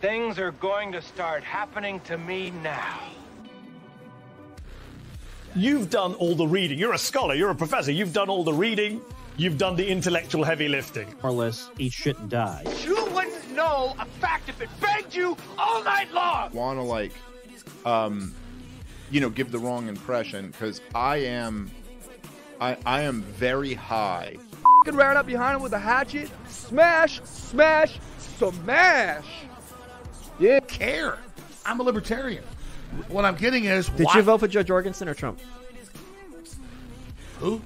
Things are going to start happening to me now. You've done all the reading. You're a scholar, you're a professor. You've done all the reading, you've done the intellectual heavy lifting. Or less, eat shit and die. You wouldn't know a fact if it begged you all night long! want to like um you know give the wrong impression because i am i i am very high Fucking ran up behind him with a hatchet. Smash, smash, smash. Yeah. Care. I'm a libertarian. What I'm getting is Did why- you vote for Jo Jorgensen or Trump? Who?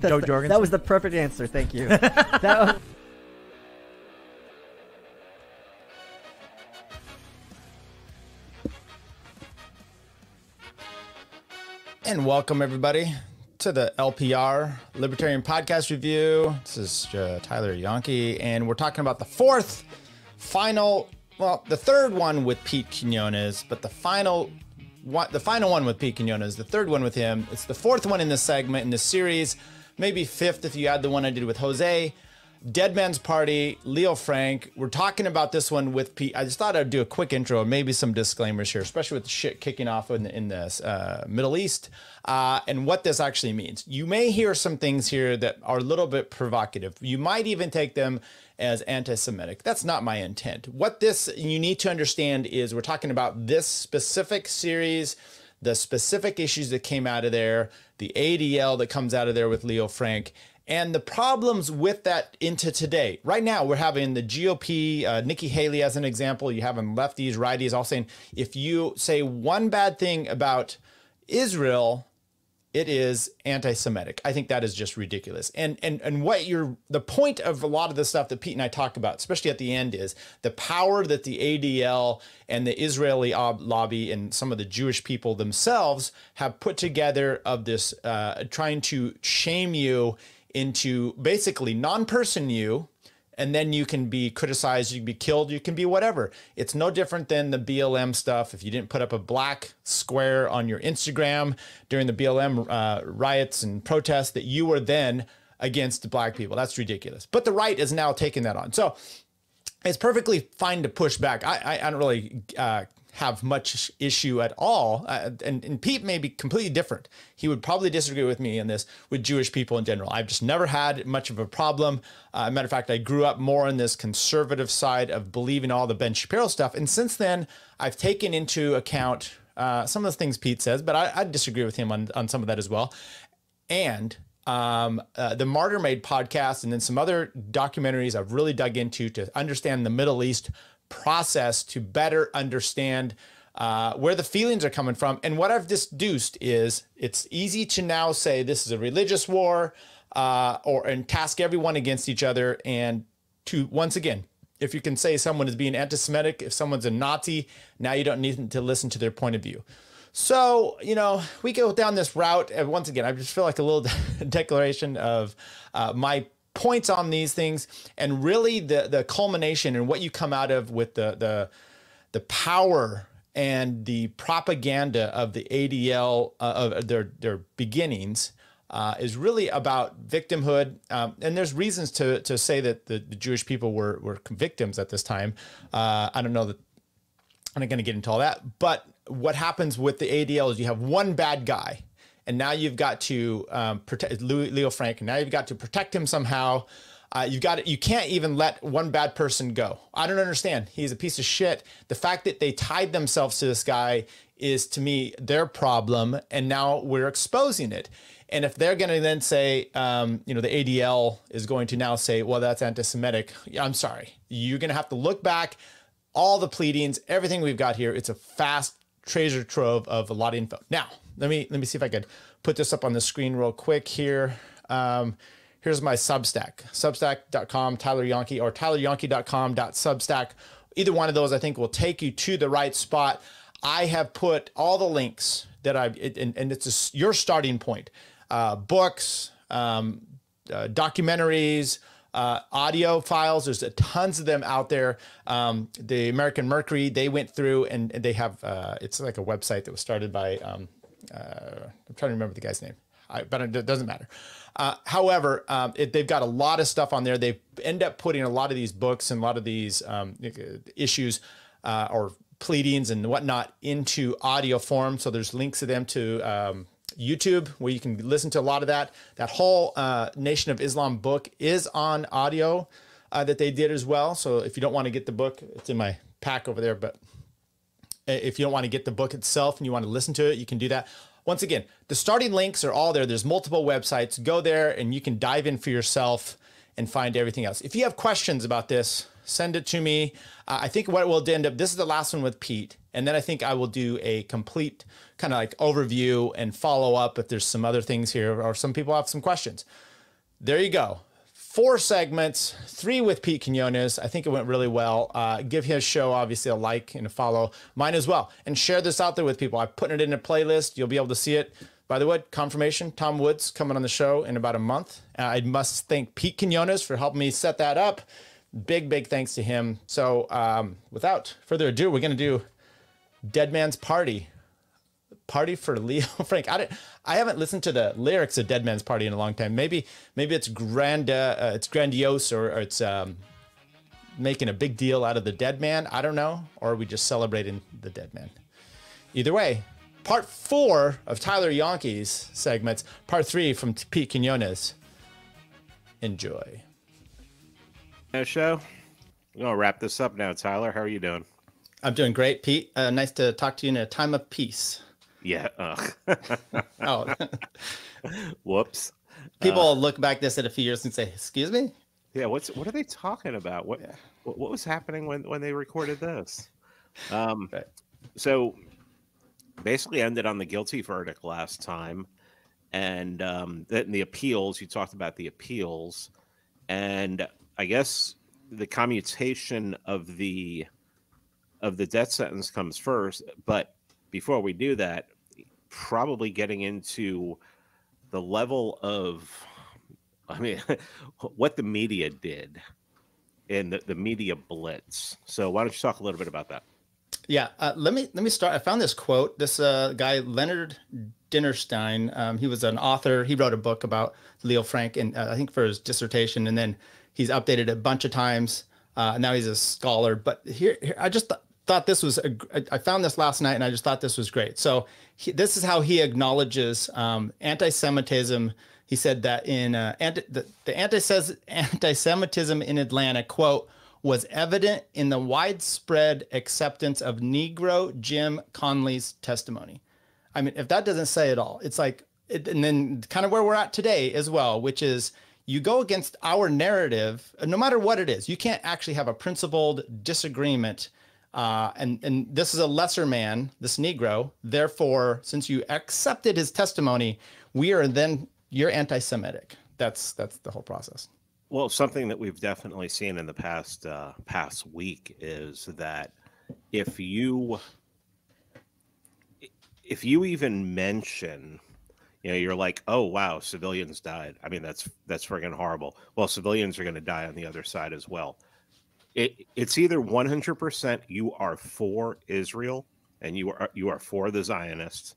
That's Jo the- Jorgensen? That was the perfect answer. Thank you. that was, And welcome everybody to the LPR Libertarian Podcast Review. This is uh, Tyler Janke, and we're talking about the fourth, final, well, the third one with Pete Quinones, but the final one, the final one with Pete Quinones, the third one with him. It's the fourth one in this segment in this series, maybe fifth if you add the one I did with Jose. Dead Man's Party, Leo Frank. We're talking about this one with Pete. I just thought I'd do a quick intro and maybe some disclaimers here, especially with the shit kicking off in, in the uh, Middle East uh, and what this actually means. You may hear some things here that are a little bit provocative. You might even take them as anti Semitic. That's not my intent. What this you need to understand is we're talking about this specific series the specific issues that came out of there, the ADL that comes out of there with Leo Frank, and the problems with that into today. Right now, we're having the GOP, uh, Nikki Haley as an example. You have them lefties, righties, all saying if you say one bad thing about Israel, it is anti-Semitic. I think that is just ridiculous. And and and what you're the point of a lot of the stuff that Pete and I talk about, especially at the end, is the power that the ADL and the Israeli lobby and some of the Jewish people themselves have put together of this uh, trying to shame you into basically non-person you and then you can be criticized, you can be killed, you can be whatever. It's no different than the BLM stuff. If you didn't put up a black square on your Instagram during the BLM uh, riots and protests, that you were then against black people. That's ridiculous. But the right is now taking that on. So it's perfectly fine to push back. I, I, I don't really uh, have much issue at all. Uh, and, and Pete may be completely different. He would probably disagree with me on this with Jewish people in general. I've just never had much of a problem. Uh, matter of fact, I grew up more on this conservative side of believing all the Ben Shapiro stuff. And since then, I've taken into account uh, some of the things Pete says, but I, I disagree with him on, on some of that as well. And um, uh, the Martyr Made podcast, and then some other documentaries I've really dug into to understand the Middle East process to better understand uh, where the feelings are coming from. And what I've deduced is it's easy to now say this is a religious war uh, or and task everyone against each other. And to once again, if you can say someone is being anti-Semitic, if someone's a Nazi, now you don't need to listen to their point of view. So, you know, we go down this route. And once again, I just feel like a little declaration of uh, my points on these things and really the the culmination and what you come out of with the the the power and the propaganda of the ADL uh, of their their beginnings uh, is really about victimhood. Um, and there's reasons to to say that the, the Jewish people were were victims at this time. Uh, I don't know that I'm not going to get into all that. But what happens with the ADL is you have one bad guy, and now you've got to um, protect Leo, Frank. Now you've got to protect him somehow. Uh, you've got you can't even let one bad person go. I don't understand. He's a piece of shit. The fact that they tied themselves to this guy is to me their problem, and now we're exposing it. And if they're going to then say, um, you know, the ADL is going to now say, well, that's anti-Semitic. I'm sorry. You're going to have to look back all the pleadings, everything we've got here. It's a fast treasure trove of a lot of info. Now, let me let me see if I could put this up on the screen real quick here. Um, here's my Substack, substack.com, Tyler Janke, or tylerjanke.com.substack. Either one of those, I think, will take you to the right spot. I have put all the links that I, and, and it's a, your starting point. Uh, books, um, uh, documentaries, uh, audio files. There's a tons of them out there. Um, the American Mercury, they went through and, and they have, uh, it's like a website that was started by, um, I'm trying to remember the guy's name, I, but it doesn't matter. Uh, however, um, it, they've got a lot of stuff on there. They end up putting a lot of these books and a lot of these um, issues uh, or pleadings and whatnot into audio form. So there's links to them to um, YouTube where you can listen to a lot of that. That whole uh, Nation of Islam book is on audio uh, that they did as well. So if you don't want to get the book, it's in my pack over there. But if you don't want to get the book itself and you want to listen to it, you can do that. Once again, the starting links are all there. There's multiple websites. Go there and you can dive in for yourself and find everything else. If you have questions about this, send it to me. Uh, I think what we'll end up, this is the last one with Pete. And then I think I will do a complete kind of like overview and follow up if there's some other things here or some people have some questions. There you go four segments, three with Pete Quinones. I think it went really well. Uh, give his show obviously a like and a follow, mine as well, and share this out there with people. I'm putting it in a playlist. You'll be able to see it. By the way, confirmation: Tom Woods coming on the show in about a month. Uh, I must thank Pete Quinones for helping me set that up. Big, big thanks to him. So, um, without further ado, we're gonna do Dead Man's Party Party for Leo Frank. I, I haven't listened to the lyrics of Dead Man's Party in a long time. Maybe maybe it's grand, uh, it's grandiose, or, or it's um, making a big deal out of the dead man. I don't know, or are we just celebrating the dead man? Either way, part four of Tyler Janke's segments. Part three from Pete Quinones. Enjoy. show. We're gonna wrap this up now, Tyler. How are you doing? I'm doing great, Pete. Uh, nice to talk to you in a time of peace. Yeah. Oh. Whoops. People uh, look back this in a few years and say, "Excuse me." Yeah. What's what are they talking about? What yeah. what, what, was happening when when they recorded this? Um. Right. So basically ended on the guilty verdict last time, and um, then the appeals. You talked about the appeals, and I guess the commutation of the of the death sentence comes first, but before we do that, probably getting into the level of, I mean, what the media did in the, the media blitz. So why don't you talk a little bit about that? Yeah, uh, let me let me start. I found this quote. This uh, guy Leonard Dinnerstein. Um, he was an author. He wrote a book about Leo Frank, and uh, I think for his dissertation, and then he's updated a bunch of times. Uh, now he's a scholar. But here, here I just th- thought this was a, I found this last night and I just thought this was great. So he, this is how he acknowledges um, anti-Semitism. He said that in uh, anti, the, the anti-Semitism in Atlanta quote was evident in the widespread acceptance of Negro Jim Conley's testimony. I mean, if that doesn't say it all, it's like, it, and then kind of where we're at today as well, which is you go against our narrative, no matter what it is. You can't actually have a principled disagreement uh, and and this is a lesser man, this Negro. Therefore, since you accepted his testimony, we are then you're anti-Semitic. That's that's the whole process. Well, something that we've definitely seen in the past uh, past week is that if you if you even mention you know you're like oh wow civilians died i mean that's that's friggin' horrible well civilians are going to die on the other side as well it, it's either 100% you are for Israel and you are you are for the Zionists,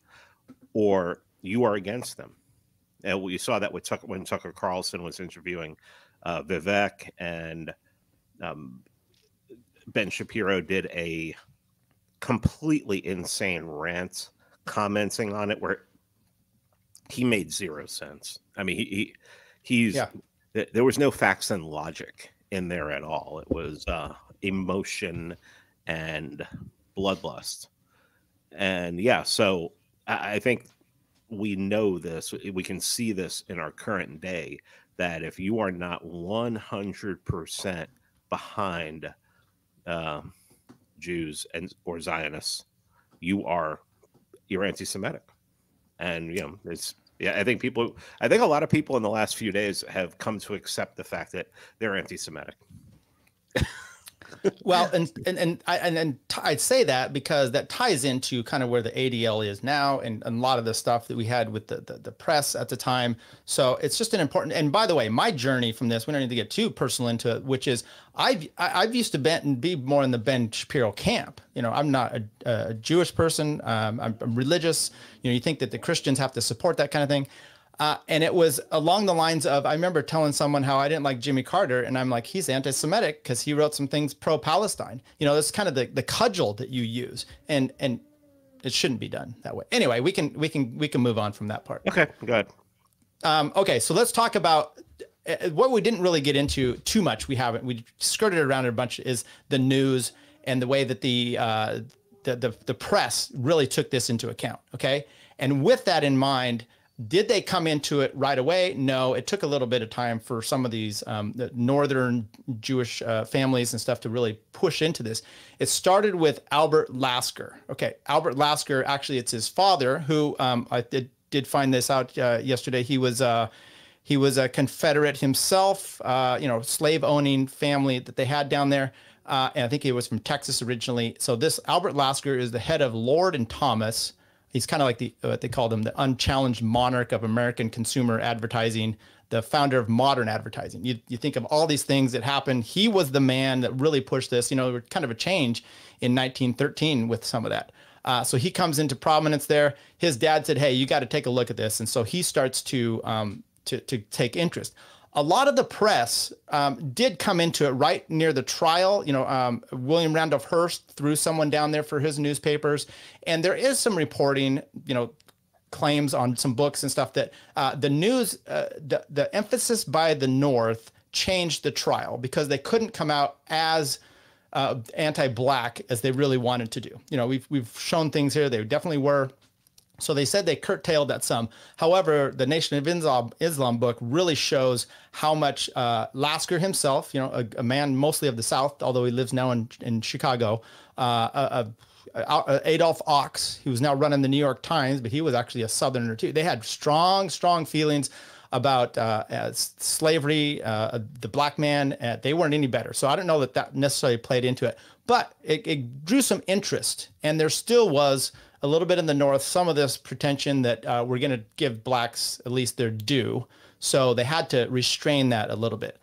or you are against them. And we saw that with Tucker, when Tucker Carlson was interviewing uh, Vivek and um, Ben Shapiro did a completely insane rant commenting on it where he made zero sense. I mean, he, he he's yeah. there was no facts and logic in there at all. It was uh, emotion and bloodlust. And yeah, so I, think we know this. We can see this in our current day that if you are not 100% behind uh, Jews and or Zionists, you are you're anti-Semitic, and you know it's yeah, I think people, I think a lot of people in the last few days have come to accept the fact that they're anti-Semitic. Well, and and and I and, and I'd say that because that ties into kind of where the ADL is now, and, and a lot of the stuff that we had with the, the, the press at the time. So it's just an important. And by the way, my journey from this, we don't need to get too personal into it, which is I've I've used to be more in the Ben Shapiro camp. You know, I'm not a, a Jewish person. Um, I'm, I'm religious. You know, you think that the Christians have to support that kind of thing. Uh, and it was along the lines of I remember telling someone how I didn't like Jimmy Carter, and I'm like, he's anti-Semitic because he wrote some things pro-Palestine. You know, that's kind of the, the cudgel that you use, and and it shouldn't be done that way. Anyway, we can we can we can move on from that part. Okay, good. Um, okay, so let's talk about uh, what we didn't really get into too much. We haven't we skirted around it a bunch is the news and the way that the uh, the, the the press really took this into account. Okay, and with that in mind. Did they come into it right away? No, it took a little bit of time for some of these um, the northern Jewish uh, families and stuff to really push into this. It started with Albert Lasker. Okay, Albert Lasker, actually, it's his father who um, I did, did find this out uh, yesterday. He was uh, he was a Confederate himself, uh, you know, slave owning family that they had down there. Uh, and I think he was from Texas originally. So this Albert Lasker is the head of Lord and Thomas. He's kind of like the what they called him the unchallenged monarch of American consumer advertising, the founder of modern advertising. You, you think of all these things that happened. He was the man that really pushed this. You know, kind of a change in 1913 with some of that. Uh, so he comes into prominence there. His dad said, "Hey, you got to take a look at this," and so he starts to um, to to take interest. A lot of the press um, did come into it right near the trial. You know, um, William Randolph Hearst threw someone down there for his newspapers, and there is some reporting. You know, claims on some books and stuff that uh, the news, uh, the, the emphasis by the North changed the trial because they couldn't come out as uh, anti-black as they really wanted to do. You know, we've we've shown things here; they definitely were. So they said they curtailed that some. However, the Nation of Islam, Islam book really shows how much uh, Lasker himself, you know, a, a, man mostly of the South, although he lives now in in Chicago, uh, Adolph Ochs, he was now running the New York Times, but he was actually a Southerner too. They had strong, strong feelings about uh, slavery, uh, the black man. Uh, they weren't any better. So I don't know that that necessarily played into it, but it, it, drew some interest. And there still was a little bit in the North, some of this pretension that uh, we're going to give blacks at least their due. So they had to restrain that a little bit.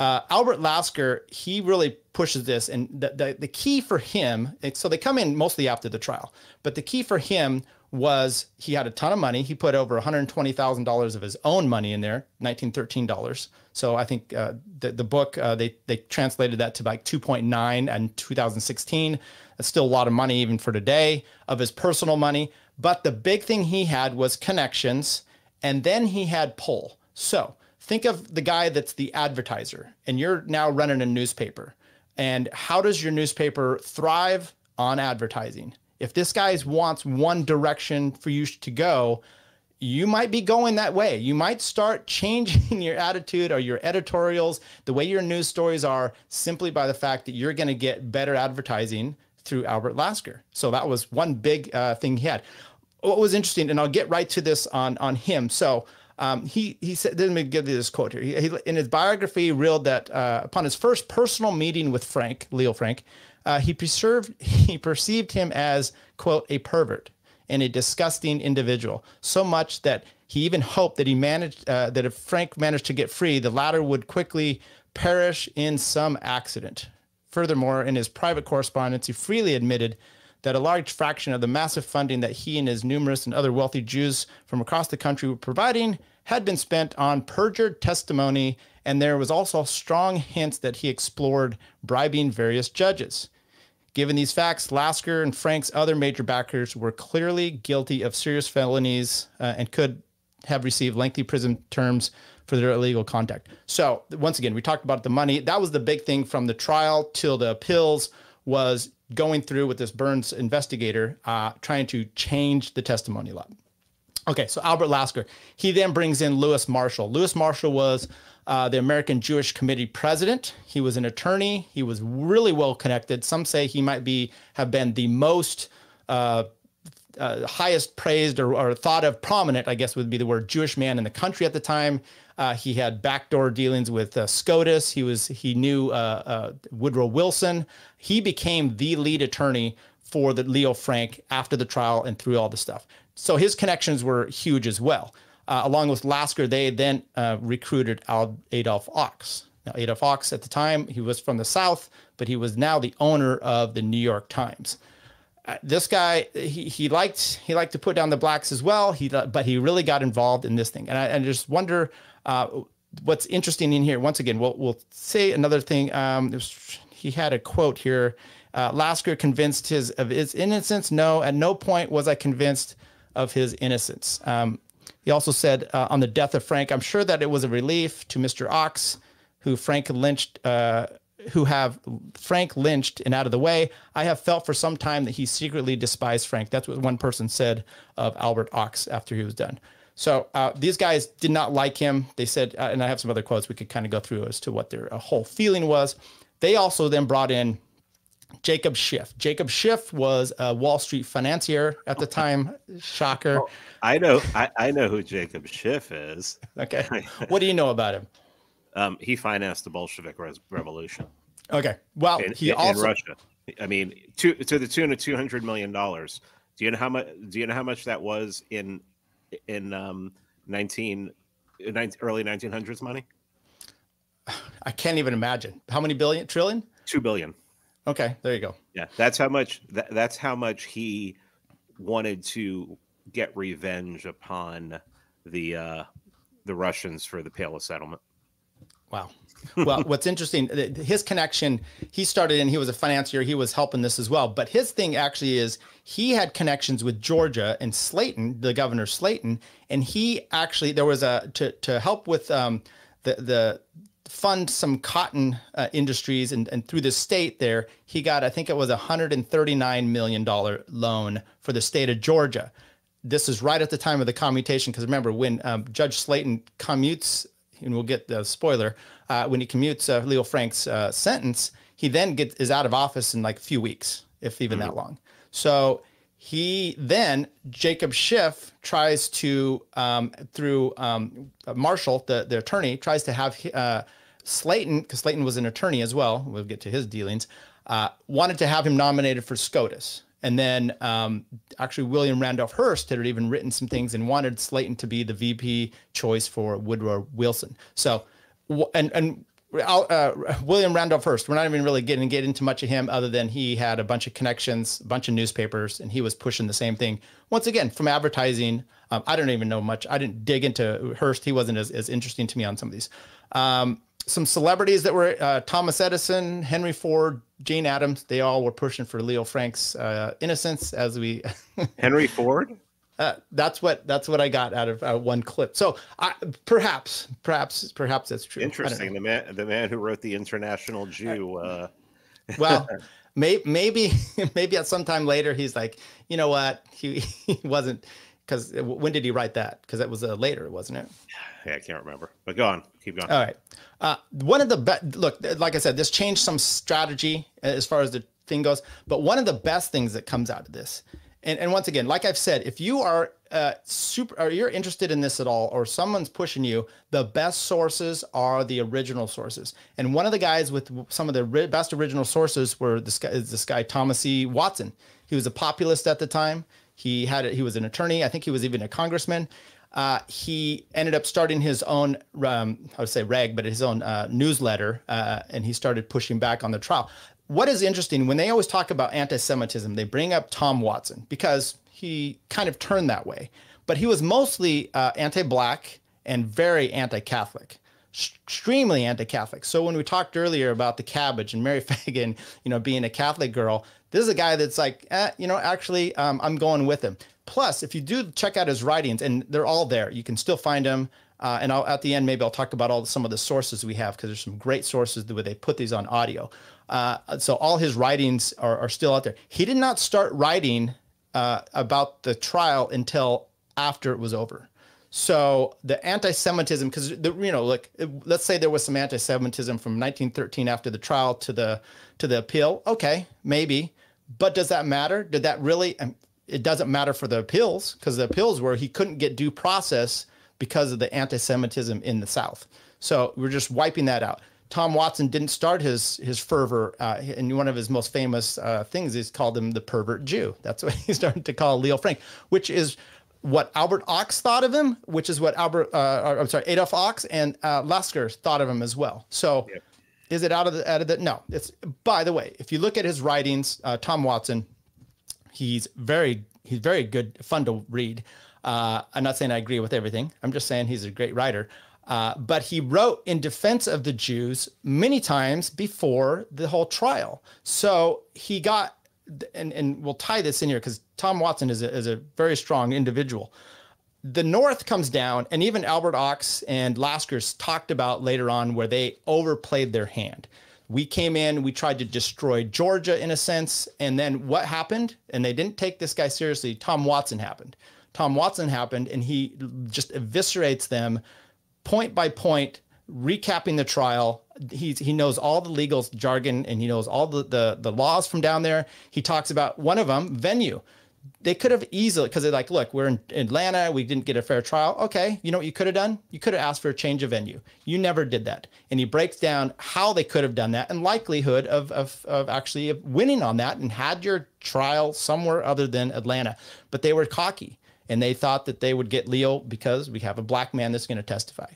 Uh, Albert Lasker, he really pushes this, and the, the, the key for him. So they come in mostly after the trial, but the key for him was he had a ton of money. He put over $120,000 of his own money in there, 1913 dollars. So I think uh, the the book uh, they they translated that to like 2.9 and 2016. That's still a lot of money even for today of his personal money. But the big thing he had was connections, and then he had pull. So think of the guy that's the advertiser, and you're now running a newspaper. And how does your newspaper thrive on advertising? If this guy wants one direction for you to go, you might be going that way. You might start changing your attitude or your editorials, the way your news stories are, simply by the fact that you're going to get better advertising through Albert Lasker. So that was one big uh, thing he had. What was interesting, and I'll get right to this on on him. So um, he he said, let me give you this quote here. He, he, in his biography, he reeled that uh, upon his first personal meeting with Frank, Leo Frank, uh, he preserved he perceived him as quote a pervert and a disgusting individual so much that he even hoped that he managed uh, that if Frank managed to get free, the latter would quickly perish in some accident. Furthermore, in his private correspondence, he freely admitted that a large fraction of the massive funding that he and his numerous and other wealthy Jews from across the country were providing had been spent on perjured testimony, and there was also strong hints that he explored bribing various judges. Given these facts, Lasker and Frank's other major backers were clearly guilty of serious felonies uh, and could have received lengthy prison terms for their illegal conduct. So, once again, we talked about the money. That was the big thing from the trial till the appeals was going through with this Burns investigator uh, trying to change the testimony law. Okay, so Albert Lasker. He then brings in Louis Marshall. Louis Marshall was uh, the American Jewish Committee president. He was an attorney. He was really well connected. Some say he might be have been the most uh, uh, highest praised or, or, thought of prominent, I guess would be the word Jewish man in the country at the time. Uh, he had backdoor dealings with uh, SCOTUS. He was he knew uh, Woodrow Wilson. He became the lead attorney for the Leo Frank after the trial and through all the stuff. So his connections were huge as well. Uh, along with Lasker, they then uh, recruited Adolph Ochs. Now, Adolph Ochs at the time, he was from the South, but he was now the owner of the New York Times. Uh, this guy he, he liked he liked to put down the blacks as well. He but he really got involved in this thing. And i, I just wonder uh, what's interesting in here once again we'll, we'll say another thing. Um, was, he had a quote here uh, lasker convinced his of his innocence. No at no point was i convinced of his innocence. Um, he also said uh, on the death of frank i'm sure that it was a relief to mr Ochs who frank lynched uh, who have Frank lynched and out of the way. I have felt for some time that he secretly despised Frank. That's what one person said of Albert Ochs after he was done. So uh, these guys did not like him. They said, uh, and I have some other quotes we could kind of go through as to what their uh, whole feeling was. They also then brought in Jacob Schiff. Jacob Schiff was a Wall Street financier at the time. Shocker. Oh, I know. I, I know who Jacob Schiff is. Okay. what do you know about him? Um, he financed the Bolshevik Revolution. Okay. Well, in, he in, also in Russia. I mean, to to the tune of two hundred million dollars. Do you know how much? Do you know how much that was in in um, 19, 19 early nineteen hundreds money? I can't even imagine how many billion trillion. Two billion. Okay, there you go. Yeah, that's how much. That, that's how much he wanted to get revenge upon the uh, the Russians for the Pale of Settlement. Wow. well, what's interesting, his connection, he started in, he was a financier, he was helping this as well. But his thing actually is he had connections with Georgia and Slaton, the governor Slaton, and he actually, there was a, to, to help with um, the, the, fund some cotton uh, industries and, and through the state there he got i think it was a 139 million dollar loan for the state of georgia this is right at the time of the commutation because remember when um, judge slaton commutes and we'll get the spoiler uh, when he commutes uh, Leo Frank's uh, sentence, he then get is out of office in like a few weeks, if even mm-hmm. that long. So he then Jacob Schiff tries to um, through um, Marshall, the the attorney, tries to have uh, Slaton because Slaton was an attorney as well. We'll get to his dealings. Uh, wanted to have him nominated for SCOTUS. And then um, actually, William Randolph Hearst had even written some things and wanted Slaton to be the VP choice for Woodrow Wilson. So, and and uh, William Randolph Hearst, we're not even really getting get into much of him other than he had a bunch of connections, a bunch of newspapers, and he was pushing the same thing. Once again, from advertising, um, I don't even know much. I didn't dig into Hearst. He wasn't as, as interesting to me on some of these. Um, some celebrities that were uh, Thomas Edison, Henry Ford, Jane Addams. They all were pushing for Leo Frank's uh, innocence. As we Henry Ford. Uh, that's what that's what I got out of uh, one clip. So I, perhaps, perhaps, perhaps that's true. Interesting. The man, the man who wrote the International Jew. Uh... well, may, maybe, maybe at some time later, he's like, you know what, he, he wasn't because when did he write that? Because that was uh, later, wasn't it? Yeah, I can't remember. But go on, keep going. All right. Uh, one of the best. Look, like I said, this changed some strategy as far as the thing goes. But one of the best things that comes out of this, and, and once again, like I've said, if you are uh, super, or you're interested in this at all, or someone's pushing you, the best sources are the original sources. And one of the guys with some of the best original sources were this guy, is this guy Thomas E. Watson. He was a populist at the time. He had he was an attorney. I think he was even a congressman. Uh, he ended up starting his own, um, I would say rag, but his own uh, newsletter, uh, and he started pushing back on the trial. What is interesting when they always talk about anti-Semitism, they bring up Tom Watson because he kind of turned that way, but he was mostly uh, anti-black and very anti-Catholic extremely anti-Catholic. So when we talked earlier about the cabbage and Mary Phagan, you know, being a Catholic girl, this is a guy that's like, eh, you know, actually, um, I'm going with him. Plus, if you do check out his writings, and they're all there, you can still find them. Uh, and I'll, at the end, maybe I'll talk about all some of the sources we have because there's some great sources where they put these on audio. Uh, so all his writings are, are, still out there. He did not start writing uh, about the trial until after it was over. So the anti-Semitism, because the you know, like let's say there was some anti-Semitism from 1913 after the trial to the to the appeal. Okay, maybe, but does that matter? Did that really? Um, it doesn't matter for the appeals because the appeals were he couldn't get due process because of the anti-Semitism in the South. So we're just wiping that out. Tom Watson didn't start his his fervor, uh, and one of his most famous uh, things is called him the pervert Jew. That's what he started to call Leo Frank, which is what Albert Ochs thought of him, which is what Albert, uh, I'm sorry, Adolf Ochs and uh, Lasker thought of him as well. So. Is it out of the out of the? No, it's. By the way, if you look at his writings, uh, Tom Watson, He's very he's very good, fun to read. Uh, I'm not saying I agree with everything. I'm just saying he's a great writer. Uh, but he wrote in defense of the Jews many times before the whole trial. So he got, and, and we'll tie this in here because Tom Watson is a, is a very strong individual. The North comes down, and even Albert Ochs and Laskers talked about later on where they overplayed their hand. We came in, we tried to destroy Georgia in a sense, and then what happened? And they didn't take this guy seriously. Tom Watson happened. Tom Watson happened, and he just eviscerates them point by point, recapping the trial. He's, he knows all the legal jargon and he knows all the, the, the laws from down there. He talks about one of them, venue. They could have easily, because they're like, look, we're in Atlanta. We didn't get a fair trial. Okay. You know what you could have done? You could have asked for a change of venue. You never did that. And he breaks down how they could have done that and likelihood of, of, of actually winning on that and had your trial somewhere other than Atlanta. But they were cocky and they thought that they would get Leo because we have a black man that's going to testify.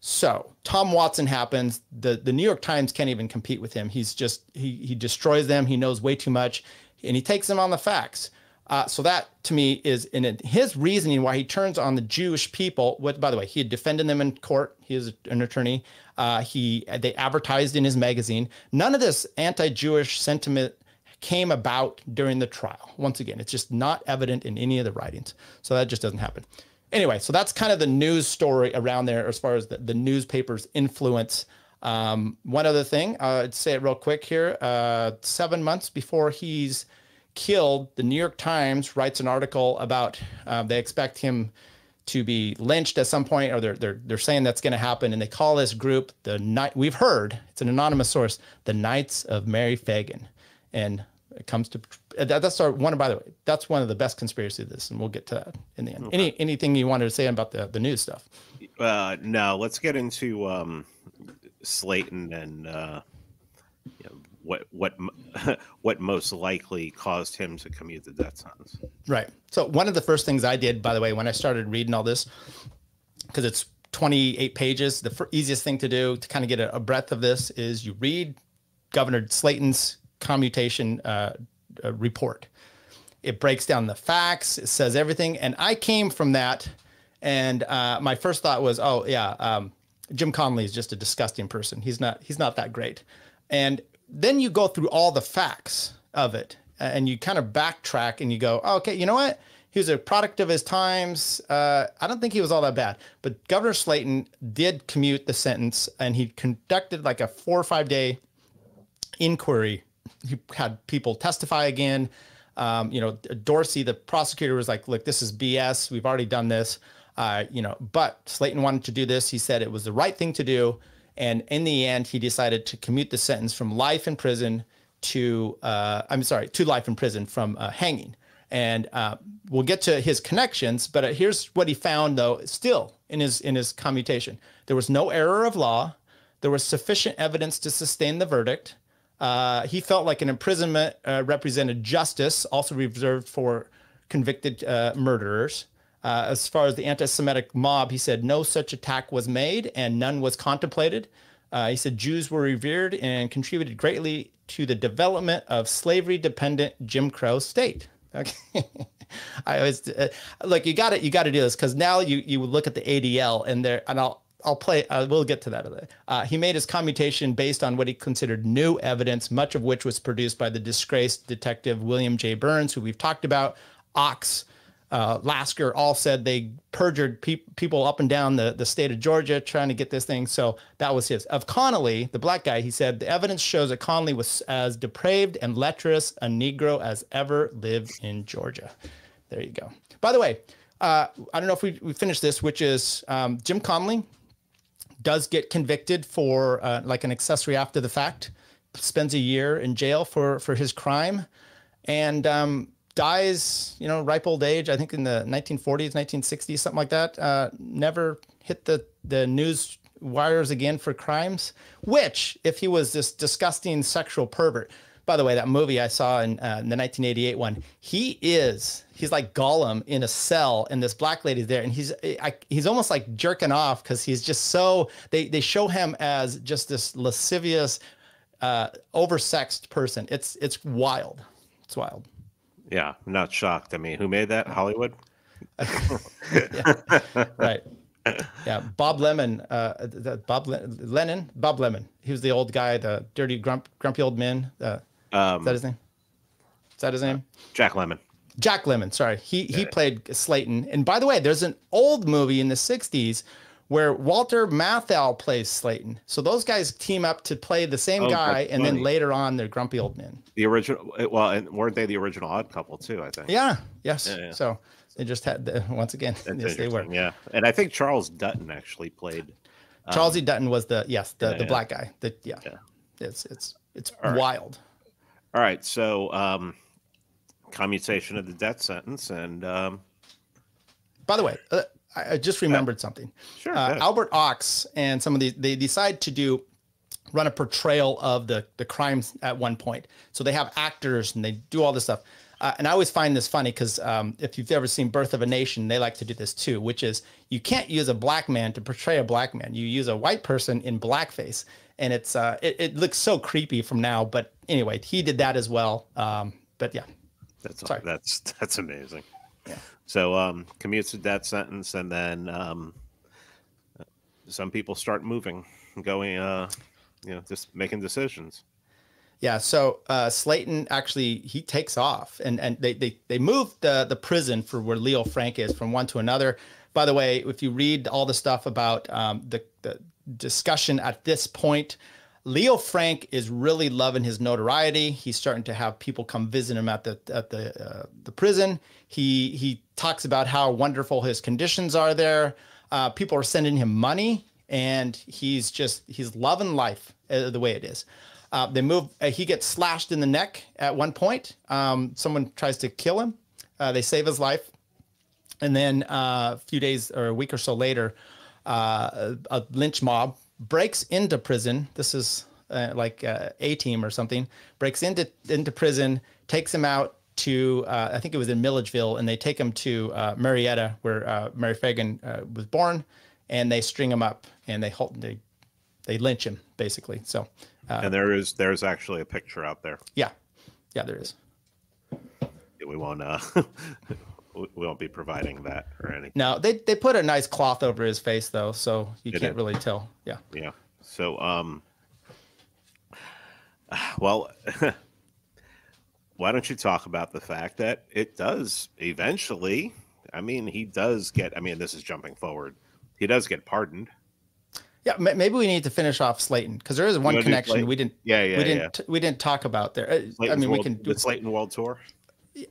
So Tom Watson happens. The the New York Times can't even compete with him. He's just he he destroys them. He knows way too much, and he takes them on the facts. Uh, so that to me is in his reasoning why he turns on the Jewish people. What by the way, he had defended them in court. He is an attorney. Uh, he they advertised in his magazine. None of this anti-Jewish sentiment came about during the trial. Once again, it's just not evident in any of the writings. So that just doesn't happen. Anyway, so that's kind of the news story around there as far as the, the newspaper's influence. Um, one other thing, uh, I'd say it real quick here. Uh, seven months before he's killed, the New York Times writes an article about uh, they expect him to be lynched at some point, or they're they're they're saying that's going to happen, and they call this group the night. We've heard it's an anonymous source, the Knights of Mary Phagan, and it comes to that's our one by the way that's one of the best conspiracy of this and we'll get to that in the end okay. any anything you wanted to say about the the news stuff uh no let's get into um slaton and uh you know, what what what most likely caused him to commute the death sentence right so one of the first things i did by the way when i started reading all this because it's 28 pages the easiest thing to do to kind of get a, a breadth of this is you read governor slaton's commutation uh, uh, report. It breaks down the facts, it says everything. And I came from that, and uh, my first thought was, oh, yeah, um, Jim Conley is just a disgusting person. He's not, he's not that great. And then you go through all the facts of it, and you kind of backtrack and you go, oh, okay, you know what? He was a product of his times. Uh, I don't think he was all that bad. But Governor Slaton did commute the sentence, and he conducted like a four or five day inquiry he had people testify again. Um, you know, Dorsey, the prosecutor, was like, "Look, this is BS. We've already done this." Uh, you know, but Slaton wanted to do this. He said it was the right thing to do, and in the end, he decided to commute the sentence from life in prison to uh, I'm sorry, to life in prison from uh, hanging. And uh, we'll get to his connections, but uh, here's what he found though. Still in his in his commutation, there was no error of law. There was sufficient evidence to sustain the verdict. Uh, he felt like an imprisonment uh, represented justice, also reserved for convicted murderers. Uh, as far as the anti Semitic mob, he said no such attack was made and none was contemplated. Uh, he said Jews were revered and contributed greatly to the development of slavery dependent Jim Crow state. Okay. I always uh, like you got it. You got to do this because now you you look at the ADL and there, and I'll I'll play. Uh, we'll get to that. Uh, he made his commutation based on what he considered new evidence, much of which was produced by the disgraced detective William J. Burns, who we've talked about. Ochs, uh, Lasker all said they perjured pe- people up and down the, the state of Georgia trying to get this thing. So that was his. Of Connolly, the black guy, he said the evidence shows that Connolly was as depraved and lecherous a Negro as ever lived in Georgia. There you go. By the way, uh, I don't know if we, we finished this, which is um, Jim Conley does get convicted for uh, like an accessory after the fact, spends a year in jail for for his crime, and um, dies, you know, ripe old age. I think in the 1940s, 1960s, something like that. Uh, never hit the the news wires again for crimes. Which, if he was this disgusting sexual pervert, by the way, that movie I saw in, uh, in the 1988 one, he is he's like Gollum in a cell, and this black lady's there, and he's I, he's almost like jerking off because he's just so they they show him as just this lascivious, uh, oversexed person. It's it's wild. It's wild. Yeah, I'm not shocked. I mean, who made that? Hollywood. right. Yeah, Bob Lemon, uh, the, Bob Le- Lennon, Bob Lemon. He was the old guy, the dirty, grump, grumpy old man. Uh, Um, is that his name? Is that his name? Jack Lemmon. Jack Lemmon. Sorry, he he played Slaton. And by the way, there's an old movie in the '60s where Walter Matthau plays Slaton. So those guys team up to play the same Oh, guy, and then later on they're grumpy old men. The original. Well, and weren't they the original Odd Couple too? I think. Yeah. Yes. Yeah, yeah. So they just had the, once again. That's yes, they were. Yeah, and I think Charles Dutton actually played. um, Charles E. Dutton was the yes, the, yeah, the black guy. The yeah. Yeah. It's it's it's All right. wild. All right, so um, commutation of the death sentence, and um, By the way, uh, I, just remembered something. Sure, Uh. Albert Ochs and some of these they decide to do run a portrayal of the the crimes at one point. So they have actors and they do all this stuff. Uh, and I always find this funny because um, if you've ever seen Birth of a Nation, they like to do this too, which is you can't use a black man to portray a black man. You use a white person in blackface, and it's uh, it, it looks so creepy from now. But anyway, he did that as well. Um, but yeah, that's Sorry. that's that's amazing. So um, commutes a death sentence, and then um, some people start moving, going, uh, you know, just making decisions. Yeah, so uh, Slaton actually he takes off, and and they they they moved the the prison for where Leo Frank is from one to another. By the way, if you read all the stuff about um, the the discussion at this point, Leo Frank is really loving his notoriety. He's starting to have people come visit him at the at the uh, the prison. He he talks about how wonderful his conditions are there. Uh, people are sending him money, and he's just he's loving life uh, the way it is. Uh, they move. Uh, he gets slashed in the neck at one point. Um, someone tries to kill him. Uh, they save his life, and then uh, a few days or a week or so later, a, lynch mob breaks into prison. This is like a team or something. Breaks into into prison, takes him out to uh, I think it was in Milledgeville, and they take him to uh, Marietta, where uh, Mary Phagan uh, was born, and they string him up and they hold they they lynch him basically. So. Uh, and there is there's actually a picture out there. yeah, yeah, there is. We won't uh, we won't be providing that or anything. No, they they put a nice cloth over his face though, so you They can't did. really tell. Yeah. Yeah. So, um, well, why don't you talk about the fact that it does eventually? I mean, he does get. I mean, this is jumping forward. He does get pardoned. Yeah, maybe we need to finish off Slaton because there is one connection Slaton? we didn't. Yeah, yeah, we didn't. yeah. we didn't talk about there. Uh, I Slaton's mean, we can do the Slaton World Tour.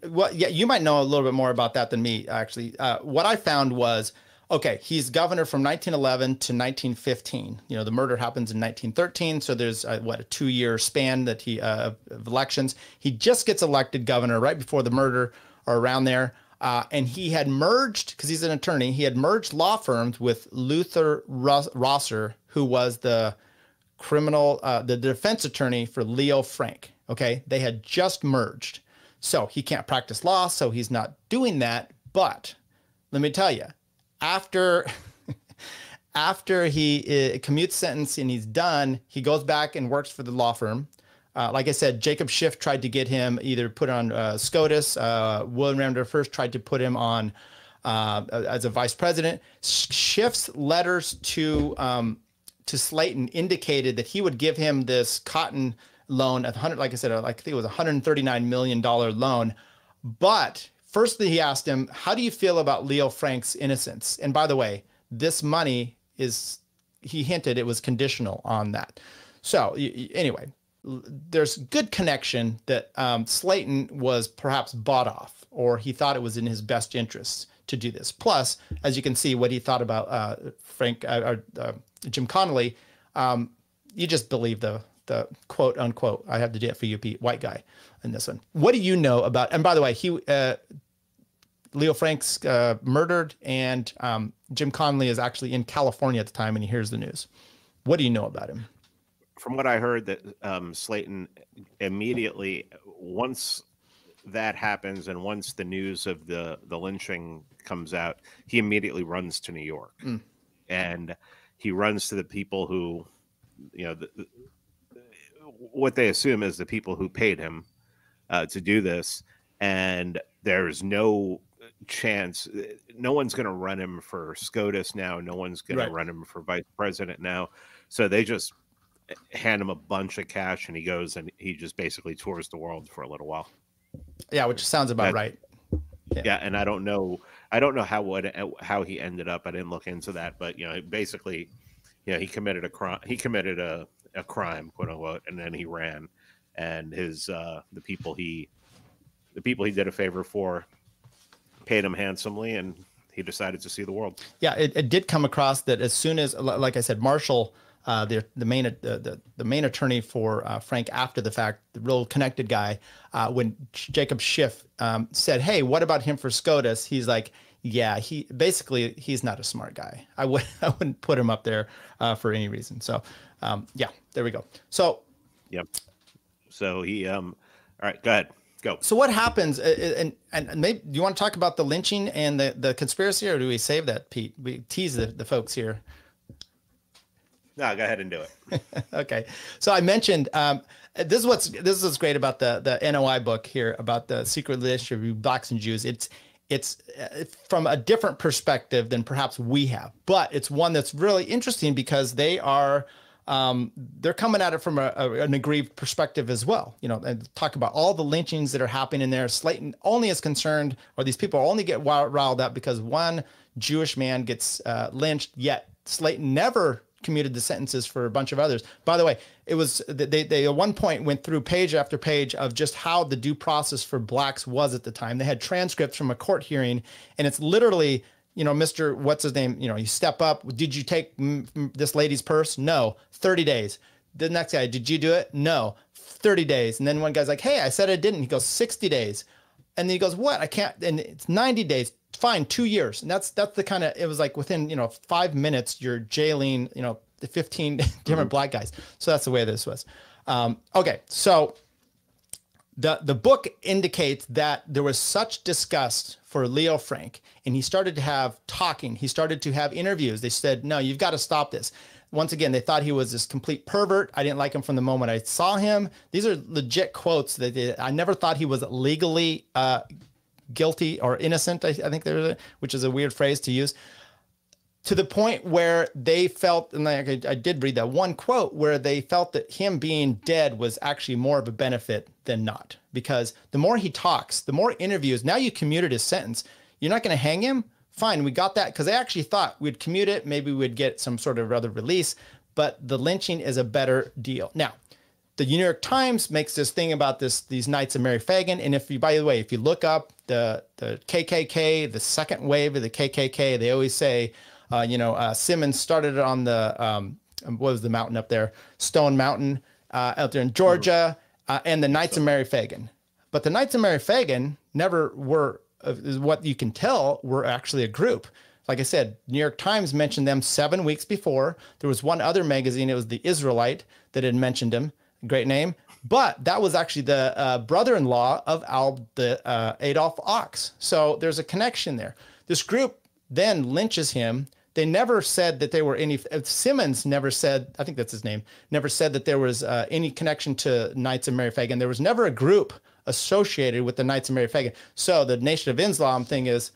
well, yeah, you might know a little bit more about that than me, actually. Uh, what I found was, okay, he's governor from 1911 to 1915. You know, the murder happens in 1913, so there's what a two-year span that he uh, of elections. He just gets elected governor right before the murder or around there. Uh, and he had merged because he's an attorney. He had merged law firms with Luther Ros- Rosser, who was the criminal, uh, the defense attorney for Leo Frank. Okay, they had just merged, so he can't practice law, so he's not doing that. But let me tell you, after after he uh, commutes sentence and he's done, he goes back and works for the law firm. Uh, like I said, Jacob Schiff tried to get him either put on uh, SCOTUS. Uh, William Randolph Hearst tried to put him on uh, as a vice president. Schiff's letters to um, to Slaton indicated that he would give him this cotton loan at 100, like I said, like I think it was a 139 million dollar loan. But first, he asked him, "How do you feel about Leo Frank's innocence?" And by the way, this money is he hinted it was conditional on that. So anyway, there's good connection that um, Slaton was perhaps bought off, or he thought it was in his best interests to do this. Plus, as you can see, what he thought about uh, Frank uh, or uh, Jim Connolly, um, you just believe the the quote unquote. I have to do it for you, Pete, white guy, in this one. What do you know about? And by the way, he uh, Leo Frank's uh, murdered, and um, Jim Conley is actually in California at the time, and he hears the news. What do you know about him? From what I heard, that um, Slaton immediately once that happens and once the news of the the lynching comes out, he immediately runs to New York, Mm. and he runs to the people who, you know, the, what they assume is the people who paid him uh, to do this, and there's no chance. Eh, no one's going to run him for SCOTUS now. No one's going Right. to run him for vice president now. So they just eh, hand him a bunch of cash, and he goes and he just basically tours the world for a little while. Yeah, which sounds about That- right. Yeah, and I don't know, I don't know how what eh, how he ended up. I didn't look into that, but you know, basically, you know, he committed a crime. He committed a a crime, quote unquote, and then he ran, and his uh the people he the people he did a favor for paid him handsomely, and he decided to see the world. Yeah, it, it did come across that as soon as, like I said, Marshall, uh, the the main uh, the the main attorney for uh, Frank after the fact, the real connected guy, uh, when Jacob Schiff um, said, "Hey, what about him for SCOTUS?" He's like, "Yeah, he basically he's not a smart guy. I would I wouldn't put him up there uh, for any reason." So, um, yeah, there we go. So Yep. So he um, all right, go ahead, go. So what happens? uh, uh, And and maybe do you want to talk about the lynching and the the conspiracy, or do we save that, Pete? We tease the, the folks here. No, go ahead and do it. okay. So I mentioned um, this is what's this is what's great about the the NOI book here about the secret relationship of blacks and Jews. It's it's uh, from a different perspective than perhaps we have, but it's one that's really interesting because they are um, they're coming at it from a, a- an aggrieved perspective as well. You know, and talk about all the lynchings that are happening in there. Slaton only is concerned, or these people only get riled up because one Jewish man gets uh, lynched, yet Slaton never commuted the sentences for a bunch of others. By the way, it was they they at one point went through page after page of just how the due process for blacks was at the time. They had transcripts from a court hearing, and it's literally you know, Mr. What's his name? You know, you step up. Did you take mm, mm, this lady's purse? No. 30 days. The next guy, did you do it? No. 30 days. And then one guy's like, hey, I said I didn't. He goes, 60 days. And then he goes, what? I can't. And it's 90 days. Fine, two years. And that's that's the kind of it was like within, you know, five minutes, you're jailing, you know, the 15 different black guys. So that's the way this was. Um, okay, so the the book indicates that there was such disgust for Leo Frank, and he started to have talking. He started to have interviews. They said, "No, you've got to stop this." Once again, they thought he was this complete pervert. I didn't like him from the moment I saw him. These are legit quotes that they, I never thought he was legally uh, guilty or innocent. I, I think there's a, which is a weird phrase to use to the point where they felt, and I, I did read that one quote where they felt that him being dead was actually more of a benefit than not. Because the more he talks, the more interviews, now you commuted his sentence. You're not going to hang him? Fine, we got that. Because they actually thought we'd commute it, maybe we'd get some sort of other release, but the lynching is a better deal. Now, the New York Times makes this thing about this these Knights of Mary Phagan. And if you, by the way, if you look up the the KKK, the second wave of the KKK, they always say, uh, you know, uh, Simmons started on the um, what was the mountain up there, Stone Mountain, uh, out there in Georgia, uh, and the Knights of Mary Phagan. But the Knights of Mary Phagan never were, uh, is what you can tell, were actually a group. Like I said, New York Times mentioned them seven weeks before. There was one other magazine, it was the Israelite, that had mentioned him. Great name. But that was actually the uh, brother-in-law of Al, the uh, Adolph Ochs. So there's a connection there. This group then lynches him. They never said that they were any. uh, Simmons never said. I think that's his name. Never said that there was uh, any connection to Knights of Mary Phagan. There was never a group associated with the Knights of Mary Phagan. So the Nation of Islam thing is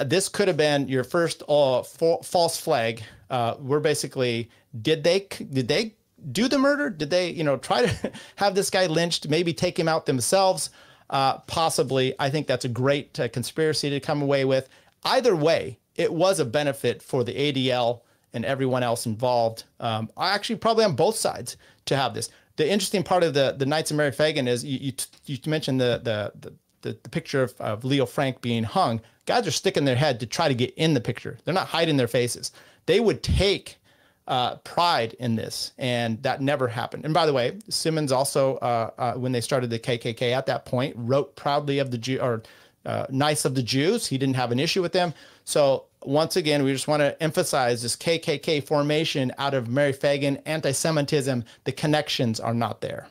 uh, this could have been your first uh, fa- false flag. Uh, we're basically did they did they do the murder? Did they you know try to have this guy lynched? Maybe take him out themselves? Uh, possibly. I think that's a great uh, conspiracy to come away with. Either way, it was a benefit for the ADL and everyone else involved. Um, actually probably on both sides to have this. The interesting part of the the Knights of Mary Phagan is you you, you mentioned the the the the, the picture of, of Leo Frank being hung, guys are sticking their head to try to get in the picture. They're not hiding their faces. They would take uh, pride in this, and that never happened. And by the way, Simmons also, uh, uh, when they started the KKK at that point, wrote proudly of the Jew or uh, nice of the Jews. He didn't have an issue with them. So once again, we just want to emphasize this KKK formation out of Mary Phagan, anti-Semitism. The connections are not there.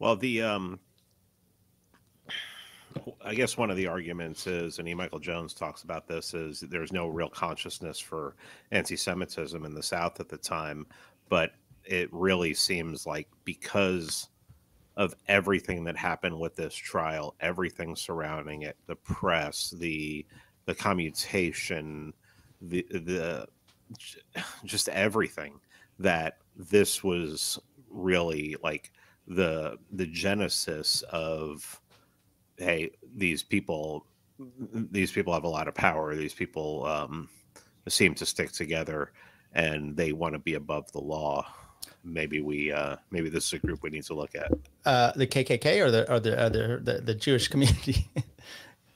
Well, the um, I guess one of the arguments is, and E. Michael Jones talks about this, is there's no real consciousness for anti-Semitism in the South at the time, but it really seems like because of everything that happened with this trial, everything surrounding it, the press, the the commutation, the the just everything that this was really like the the genesis of hey these people these people have a lot of power. These people um seem to stick together and they want to be above the law maybe we uh maybe this is a group we need to look at Uh, the KKK or the or the other the, the Jewish community.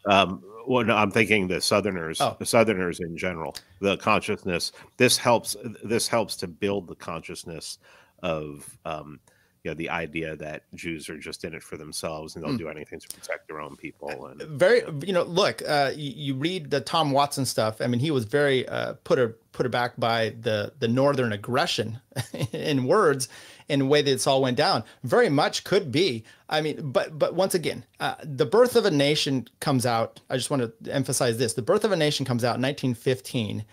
um well no i'm thinking the southerners Oh. the southerners in general the consciousness this helps this helps to build the consciousness of um you know the idea that jews are just in it for themselves and they'll Hmm. do anything to protect their own people and very you know look uh you, you read the tom watson stuff. I mean he was very uh put a put it back by the the northern aggression in words in the way that it's all went down. Very much could be. I mean but but once again uh, the birth of a nation comes out. I just want to emphasize this. The birth of a nation comes out in 1915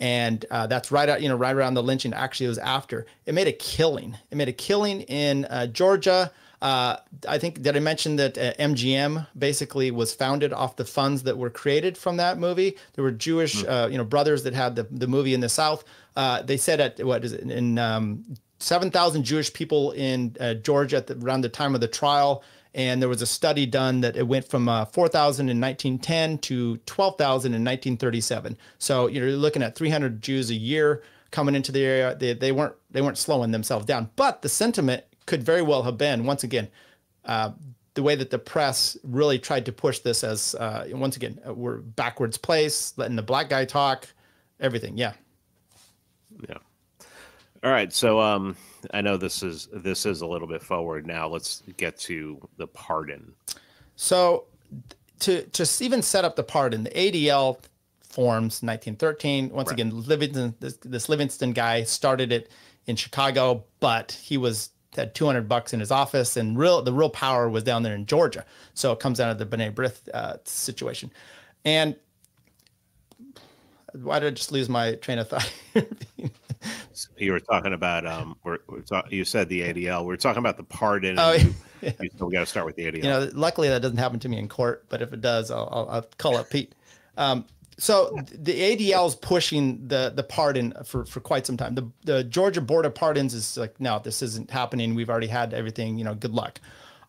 and uh, that's right out you know right around the lynching actually it was after. It made a killing. It made a killing in uh, georgia. Uh, I think did I mention that uh, MGM basically was founded off the funds that were created from that movie? There were Jewish, uh, you know, brothers that had the, the movie in the South. Uh, they said at what is it in um, seven thousand Jewish people in uh, Georgia at the, around the time of the trial, and there was a study done that it went from uh, four thousand in nineteen ten to twelve thousand in nineteen thirty seven. So you're looking at three hundred Jews a year coming into the area. They, they weren't they weren't slowing themselves down, but the sentiment could very well have been once again uh, the way that the press really tried to push this as uh, once again uh, we're backwards place letting the black guy talk everything. Yeah. Yeah. All right. So um i know this is this is a little bit forward now. Let's get to the pardon. So to to even set up the pardon the adl forms 1913 once again livingston this, this livingston guy started it in chicago but he was had 200 bucks in his office and real the real power was down there in georgia. So it comes out of the B'nai B'rith uh, situation. And why did i just lose my train of thought you were talking about um we're, we're talk, you said the adl we are talking about the pardon Oh, yeah. you, still got to start with the adl you know luckily that doesn't happen to me in court but if it does i'll, I'll, I'll call up pete um, so the ADL is pushing the the pardon for for quite some time. The the Georgia Board of Pardons is like, no, this isn't happening. We've already had everything. You know, good luck.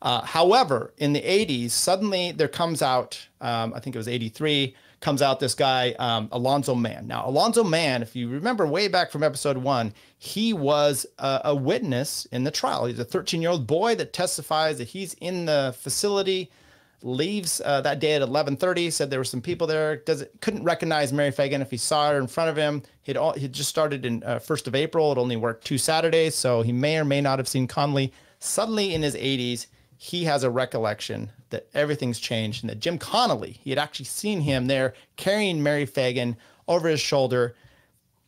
Uh, however, in the 80s, suddenly there comes out, um, I think it was 83, comes out this guy, um, Alonzo Mann. Now, Alonzo Mann, if you remember way back from episode one, he was a, a witness in the trial. He's a 13 year old boy that testifies that he's in the facility leaves uh, that day at 11:30. Said there were some people there. Does couldn't recognize Mary Phagan if he saw her in front of him. He'd all, he'd just started in uh, first of April. It only worked two Saturdays, so he may or may not have seen Conley. Suddenly in his 80s, he has a recollection that everything's changed and that Jim Conley, he had actually seen him there carrying Mary Phagan over his shoulder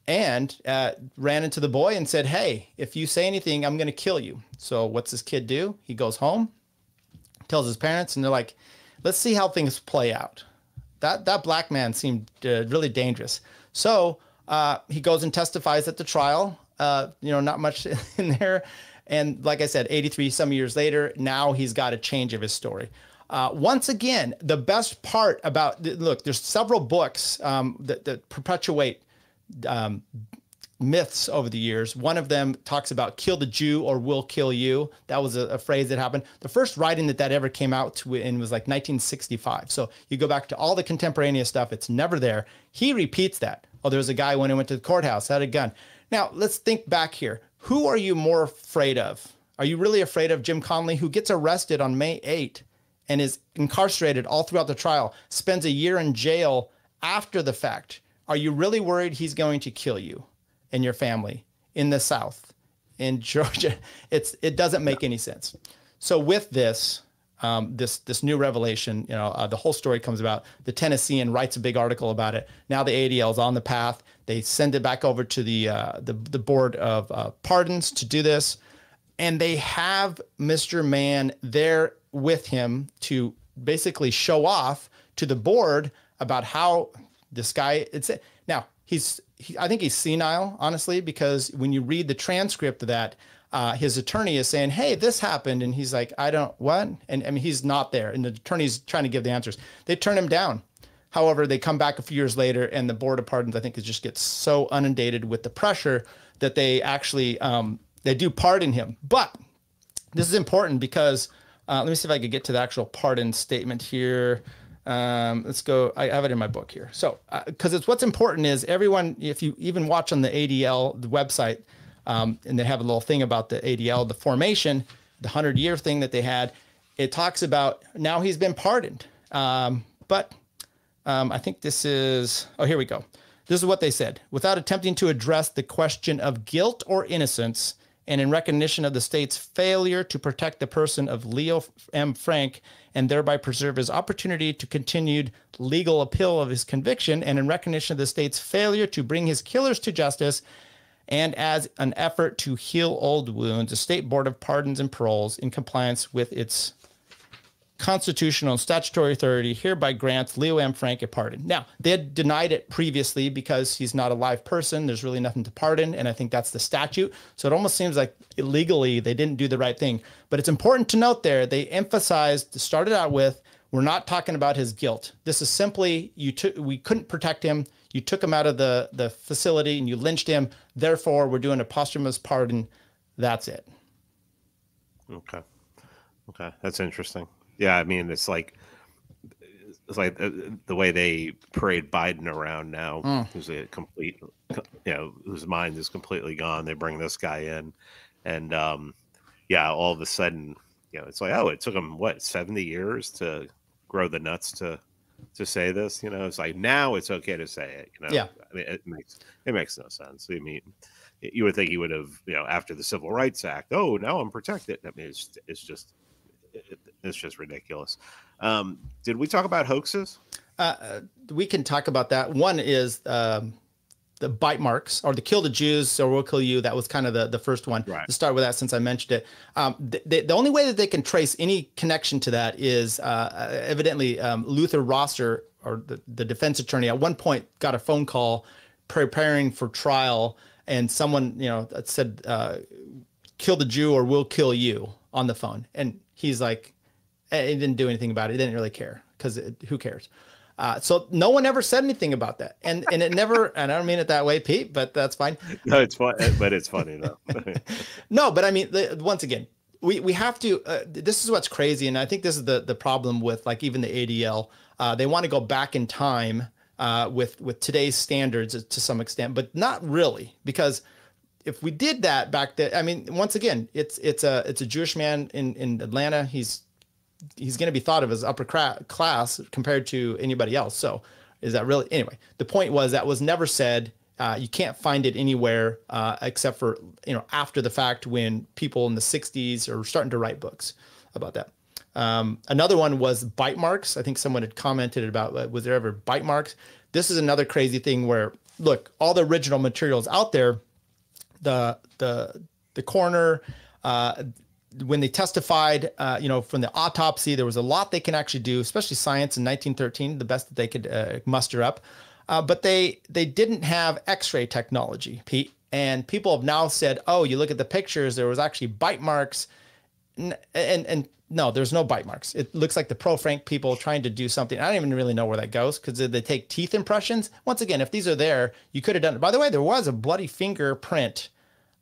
and uh, ran into the boy and said, Hey, if you say anything, I'm going to kill you. So, what's this kid do? He goes home, tells his parents, and they're like, Let's see how things play out. That, that black man seemed uh, really dangerous. So, uh, he goes and testifies at the trial. Uh, you know, not much in there. And like I said, 83 some years later, now he's got a change of his story. Uh, once again, the best part about look, there's several books um, that, that perpetuate um, myths over the years. One of them talks about kill the Jew or we'll kill you. That was a, a phrase that happened. The first writing that that ever came out in was like 1965. So you go back to all the contemporaneous stuff, it's never there. He repeats that. Oh, there was a guy when he went to the courthouse, had a gun. Now let's think back here. Who are you more afraid of? Are you really afraid of Jim Conley, who gets arrested on May 8 and is incarcerated all throughout the trial, spends a year in jail after the fact? Are you really worried he's going to kill you and your family in the South, in Georgia? It's it doesn't make any sense. So with this, um, this this new revelation, you know, uh, the whole story comes about. The Tennessean writes a big article about it. Now the ADL is on the path. They send it back over to the uh, the the board of uh, pardons to do this, and they have Mr. Mann there with him to basically show off to the board about how this guy. It's now he's he, I think he's senile, honestly, because when you read the transcript of that, uh, his attorney is saying, "Hey, this happened," and he's like, "I don't what," and I mean he's not there, and the attorney's trying to give the answers. They turn him down. However, they come back a few years later, and the board of pardons, I think, just gets so inundated with the pressure that they actually um, they do pardon him. But this is important because uh, let me see if I could get to the actual pardon statement here. Um, let's go. I have it in my book here. So, because uh, it's what's important is everyone, if you even watch on the ADL the website, um, and they have a little thing about the ADL, the formation, the hundred year thing that they had. It talks about now he's been pardoned, um, but um, I think this is. Oh, here we go. This is what they said. Without attempting to address the question of guilt or innocence, and in recognition of the state's failure to protect the person of Leo M. Frank and thereby preserve his opportunity to continued legal appeal of his conviction, and in recognition of the state's failure to bring his killers to justice, and as an effort to heal old wounds, the State Board of Pardons and Paroles, in compliance with its constitutional and statutory authority, hereby grants Leo M. Frank a pardon. Now, they had denied it previously because he's not a live person. There's really nothing to pardon. And I think that's the statute. So it almost seems like illegally they didn't do the right thing. But it's important to note there, they emphasized, started out with, we're not talking about his guilt. This is simply you took we couldn't protect him. You took him out of the the facility and you lynched him. Therefore, we're doing a posthumous pardon. That's it. Okay. Okay, that's interesting. Yeah, I mean, it's like it's like the, the way they parade Biden around now, Mm. who's a complete, you know, whose mind is completely gone. They bring this guy in, and um, yeah, all of a sudden, you know, it's like, oh, it took him what seventy years to grow the nuts to to say this. You know, it's like now it's okay to say it. You know, Yeah. I mean, it makes it makes no sense. I mean, you would think he would have, you know, after the Civil Rights Act. Oh, now I'm protected. I mean, it's it's just it, it's just ridiculous. Um, did we talk about hoaxes? Uh, uh, we can talk about that. One is um, the bite marks or the kill the Jews or we'll kill you. That was kind of the, the first one. Right. To start with that, since I mentioned it, um, the, the, the only way that they can trace any connection to that is uh, evidently um, Luther Rosser or the, the defense attorney at one point got a phone call preparing for trial, and someone you know that said uh, kill the Jew or we'll kill you on the phone, and he's like, eh, he didn't do anything about it. He didn't really care because who cares? Uh, so no one ever said anything about that, and and it never. And I don't mean it that way, Pete, but that's fine. No, it's fun, but it's funny though. No, but I mean, the, once again, we we have to. Uh, this is what's crazy, and I think this is the the problem with like even the ADL. Uh, they want to go back in time uh, with with today's standards to some extent, but not really because if we did that back then, I mean, once again, it's it's a it's a Jewish man in in Atlanta. He's he's going to be thought of as upper class compared to anybody else. So is that really anyway? The point was that was never said. Uh, you can't find it anywhere uh, except for you know after the fact when people in the 60s are starting to write books about that. Um, another one was bite marks. I think someone had commented about uh, was there ever bite marks? This is another crazy thing where look all the original materials out there the the the coroner uh, when they testified, uh, you know, from the autopsy, there was a lot they can actually do, especially science in 1913, the best that they could uh, muster up. Uh, but they they didn't have X-ray technology, Pete. And people have now said, "Oh, you look at the pictures. There was actually bite marks." N- and and no, there's no bite marks. It looks like the pro Frank people trying to do something. I don't even really know where that goes because they take teeth impressions. Once again, if these are there, you could have done it. By the way, there was a bloody fingerprint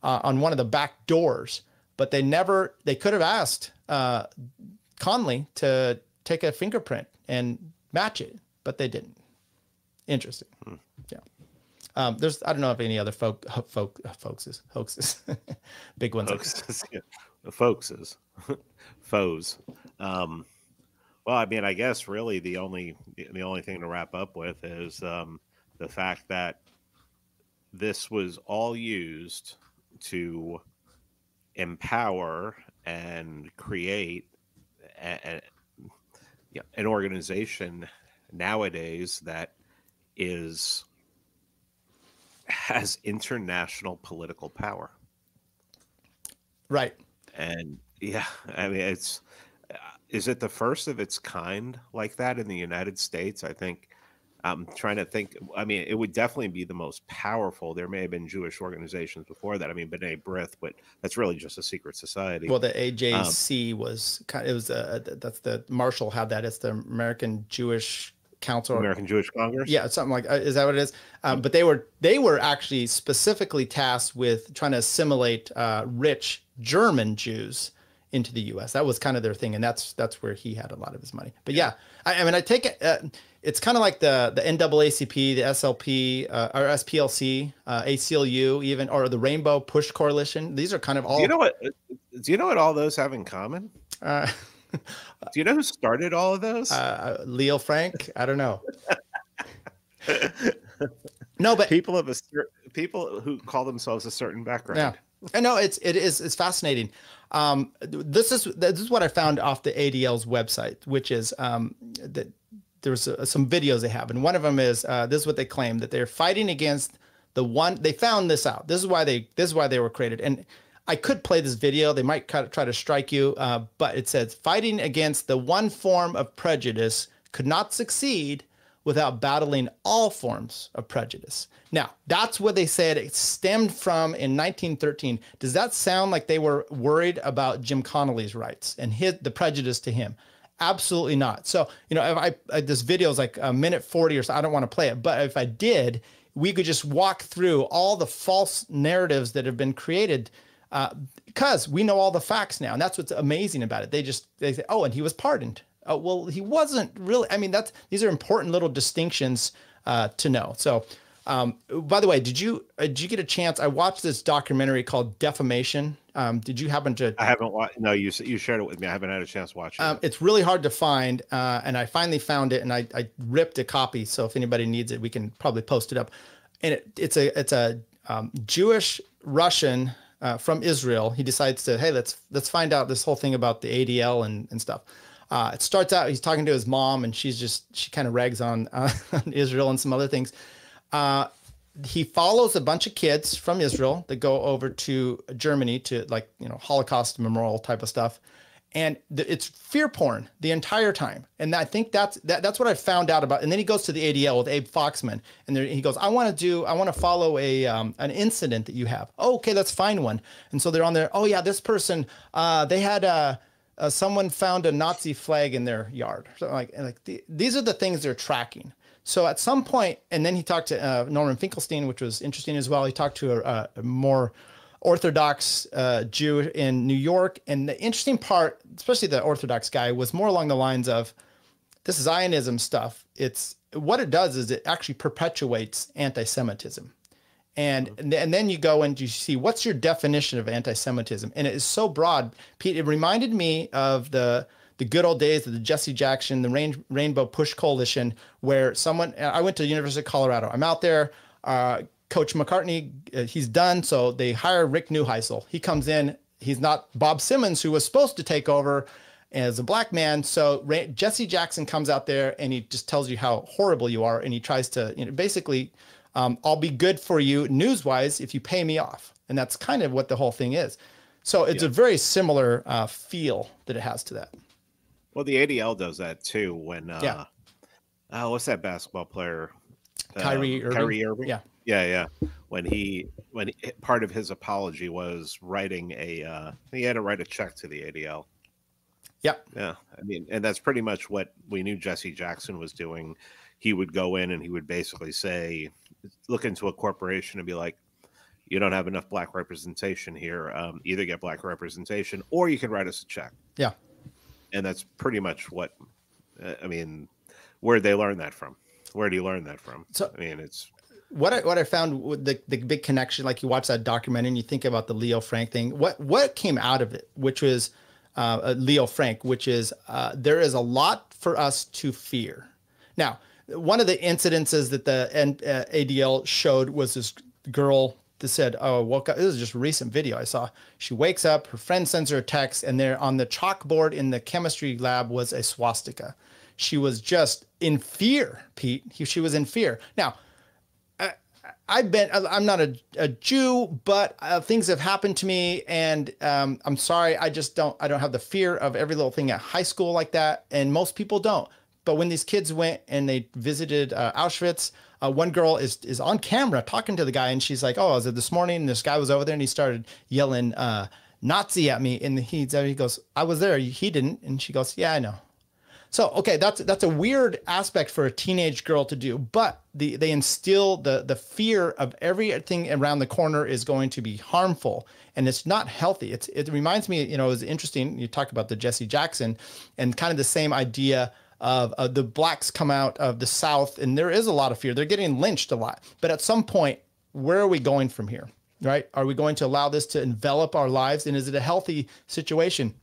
uh, on one of the back doors, but they never. They could have asked uh, Conley to take a fingerprint and match it, but they didn't. Interesting. Yeah. Um, there's I don't know if any other folk folk hoaxes hoaxes big ones. Hoaxes, yeah. Folkses, foes. Um, well, I mean, I guess really the only the only thing to wrap up with is um, the fact that this was all used to empower and create a, a- an organization nowadays that is has international political power Right. and yeah i mean it's uh, is it the first of its kind like that in the united states i think I'm trying to think. I mean, it would definitely be the most powerful. There may have been Jewish organizations before that. I mean, B'nai B'rith, but that's really just a secret society. Well, the AJC was kind. It was uh, that's the Marshall had that. It's the American Jewish Council. American Jewish Congress. Yeah, something like uh, is that what it is? Um, but they were they were actually specifically tasked with trying to assimilate uh, rich German Jews into the U.S. That was kind of their thing, and that's that's where he had a lot of his money. But yeah, I, I mean, I take it. Uh, it's kind of like the the NAACP, the SLP, uh, or SPLC, uh, ACLU, even or the Rainbow Push Coalition. These are kind of all. Do you know what? Do you know what all those have in common? Uh, Do you know who started all of those? uh, Leo Frank. I don't know. no, but people of a people who call themselves a certain background. Yeah, I know it's it is it's fascinating. Um, this is this is what I found off the ADL's website, which is um, that there's uh, some videos they have, and one of them is uh, this is what they claim that they're fighting against the one. They found this out. This is why they this is why they were created, and I could play this video. They might try to strike you, uh, but it says fighting against the one form of prejudice could not succeed without battling all forms of prejudice. Now, that's what they said it stemmed from in 1913. Does that sound like they were worried about Jim Conley's rights and his, the prejudice to him? Absolutely not. So, you know, if I, I this video is like a minute 40 or so, I don't want to play it, but if I did, we could just walk through all the false narratives that have been created uh, because we know all the facts now. And that's what's amazing about it. They just, they say, oh, and he was pardoned. Uh, well, he wasn't really. I mean, that's these are important little distinctions uh, to know. So, um, by the way, did you uh, did you get a chance? I watched this documentary called Defamation. Um, did you happen to? I haven't watched. No, you you shared it with me. I haven't had a chance to watch it. Um, it's really hard to find, uh, and I finally found it, and I, I ripped a copy. So if anybody needs it, we can probably post it up. And it, it's a it's a um, Jewish Russian uh, from Israel. He decides to hey let's let's find out this whole thing about the ADL and and stuff. Uh, it starts out he's talking to his mom, and she's just she kind of rags on, uh, on Israel and some other things. Uh, he follows a bunch of kids from Israel that go over to Germany to like you know Holocaust memorial type of stuff, and th- it's fear porn the entire time. And I think that's that, that's what I found out about. And then he goes to the ADL with Abe Foxman, and there, he goes, "I want to do, I want to follow a um, an incident that you have." Oh, okay, let's find one. And so they're on there. Oh yeah, this person, uh, they had uh, uh, someone found a Nazi flag in their yard. So like, like the, these are the things they're tracking. So at some point, and then he talked to uh, Norman Finkelstein, which was interesting as well. He talked to a, a more Orthodox uh, Jew in New York, and the interesting part, especially the Orthodox guy, was more along the lines of this Zionism stuff. It's what it does is it actually perpetuates anti-Semitism. And, and then you go and you see what's your definition of anti-Semitism, and it is so broad. Pete, it reminded me of the the good old days of the Jesse Jackson, the Rain, Rainbow Push Coalition, where someone I went to the University of Colorado. I'm out there. Uh, Coach McCartney, uh, he's done, so they hire Rick Neuheisel. He comes in. He's not Bob Simmons, who was supposed to take over as a black man. So Ray, Jesse Jackson comes out there and he just tells you how horrible you are, and he tries to, you know, basically um, I'll be good for you news wise if you pay me off. And that's kind of what the whole thing is. So it's yeah. a very similar uh, feel that it has to that. Well, the ADL does that too. When uh, yeah, oh, what's that basketball player? Kyrie uh, Irving. Kyrie Irving. Yeah, yeah, yeah. When he when he, part of his apology was writing a uh, he had to write a check to the ADL. Yep. Yeah, I mean, and that's pretty much what we knew Jesse Jackson was doing. He would go in and he would basically say, look into a corporation and be like, you don't have enough black representation here. Um, either get black representation or you can write us a check. Yeah. And that's pretty much what, uh, I mean, where they learn that from? Where do you learn that from? So, I mean, it's what I, what I found with the, the big connection, like you watch that documentary and you think about the Leo Frank thing, what, what came out of it, which was uh, Leo Frank, which is uh, there is a lot for us to fear. Now, one of the incidences that the uh, ADL showed was this girl that said, "Oh, woke up." This is just a recent video I saw. She wakes up, her friend sends her a text, and there on the chalkboard in the chemistry lab was a swastika. She was just in fear, Pete. She was in fear. Now, I, I've been. I'm not a, a Jew, but uh, things have happened to me, and um, I'm sorry. I just don't. I don't have the fear of every little thing at high school like that, and most people don't. but when these kids went and they visited uh, Auschwitz, uh, one girl is is on camera talking to the guy, and she's like, "Oh, I was it this morning?" This guy was over there, and he started yelling uh, Nazi at me, in the and he he goes, "I was there, he didn't," and she goes, "Yeah, I know." So okay, that's that's a weird aspect for a teenage girl to do, but the they instill the the fear of everything around the corner is going to be harmful and it's not healthy. It's it reminds me, you know, it was interesting. You talk about the Jesse Jackson and kind of the same idea of, of the blacks come out of the South, and there is a lot of fear. They're getting lynched a lot, but at some point, where are we going from here? Right? Are we going to allow this to envelop our lives, and is it a healthy situation?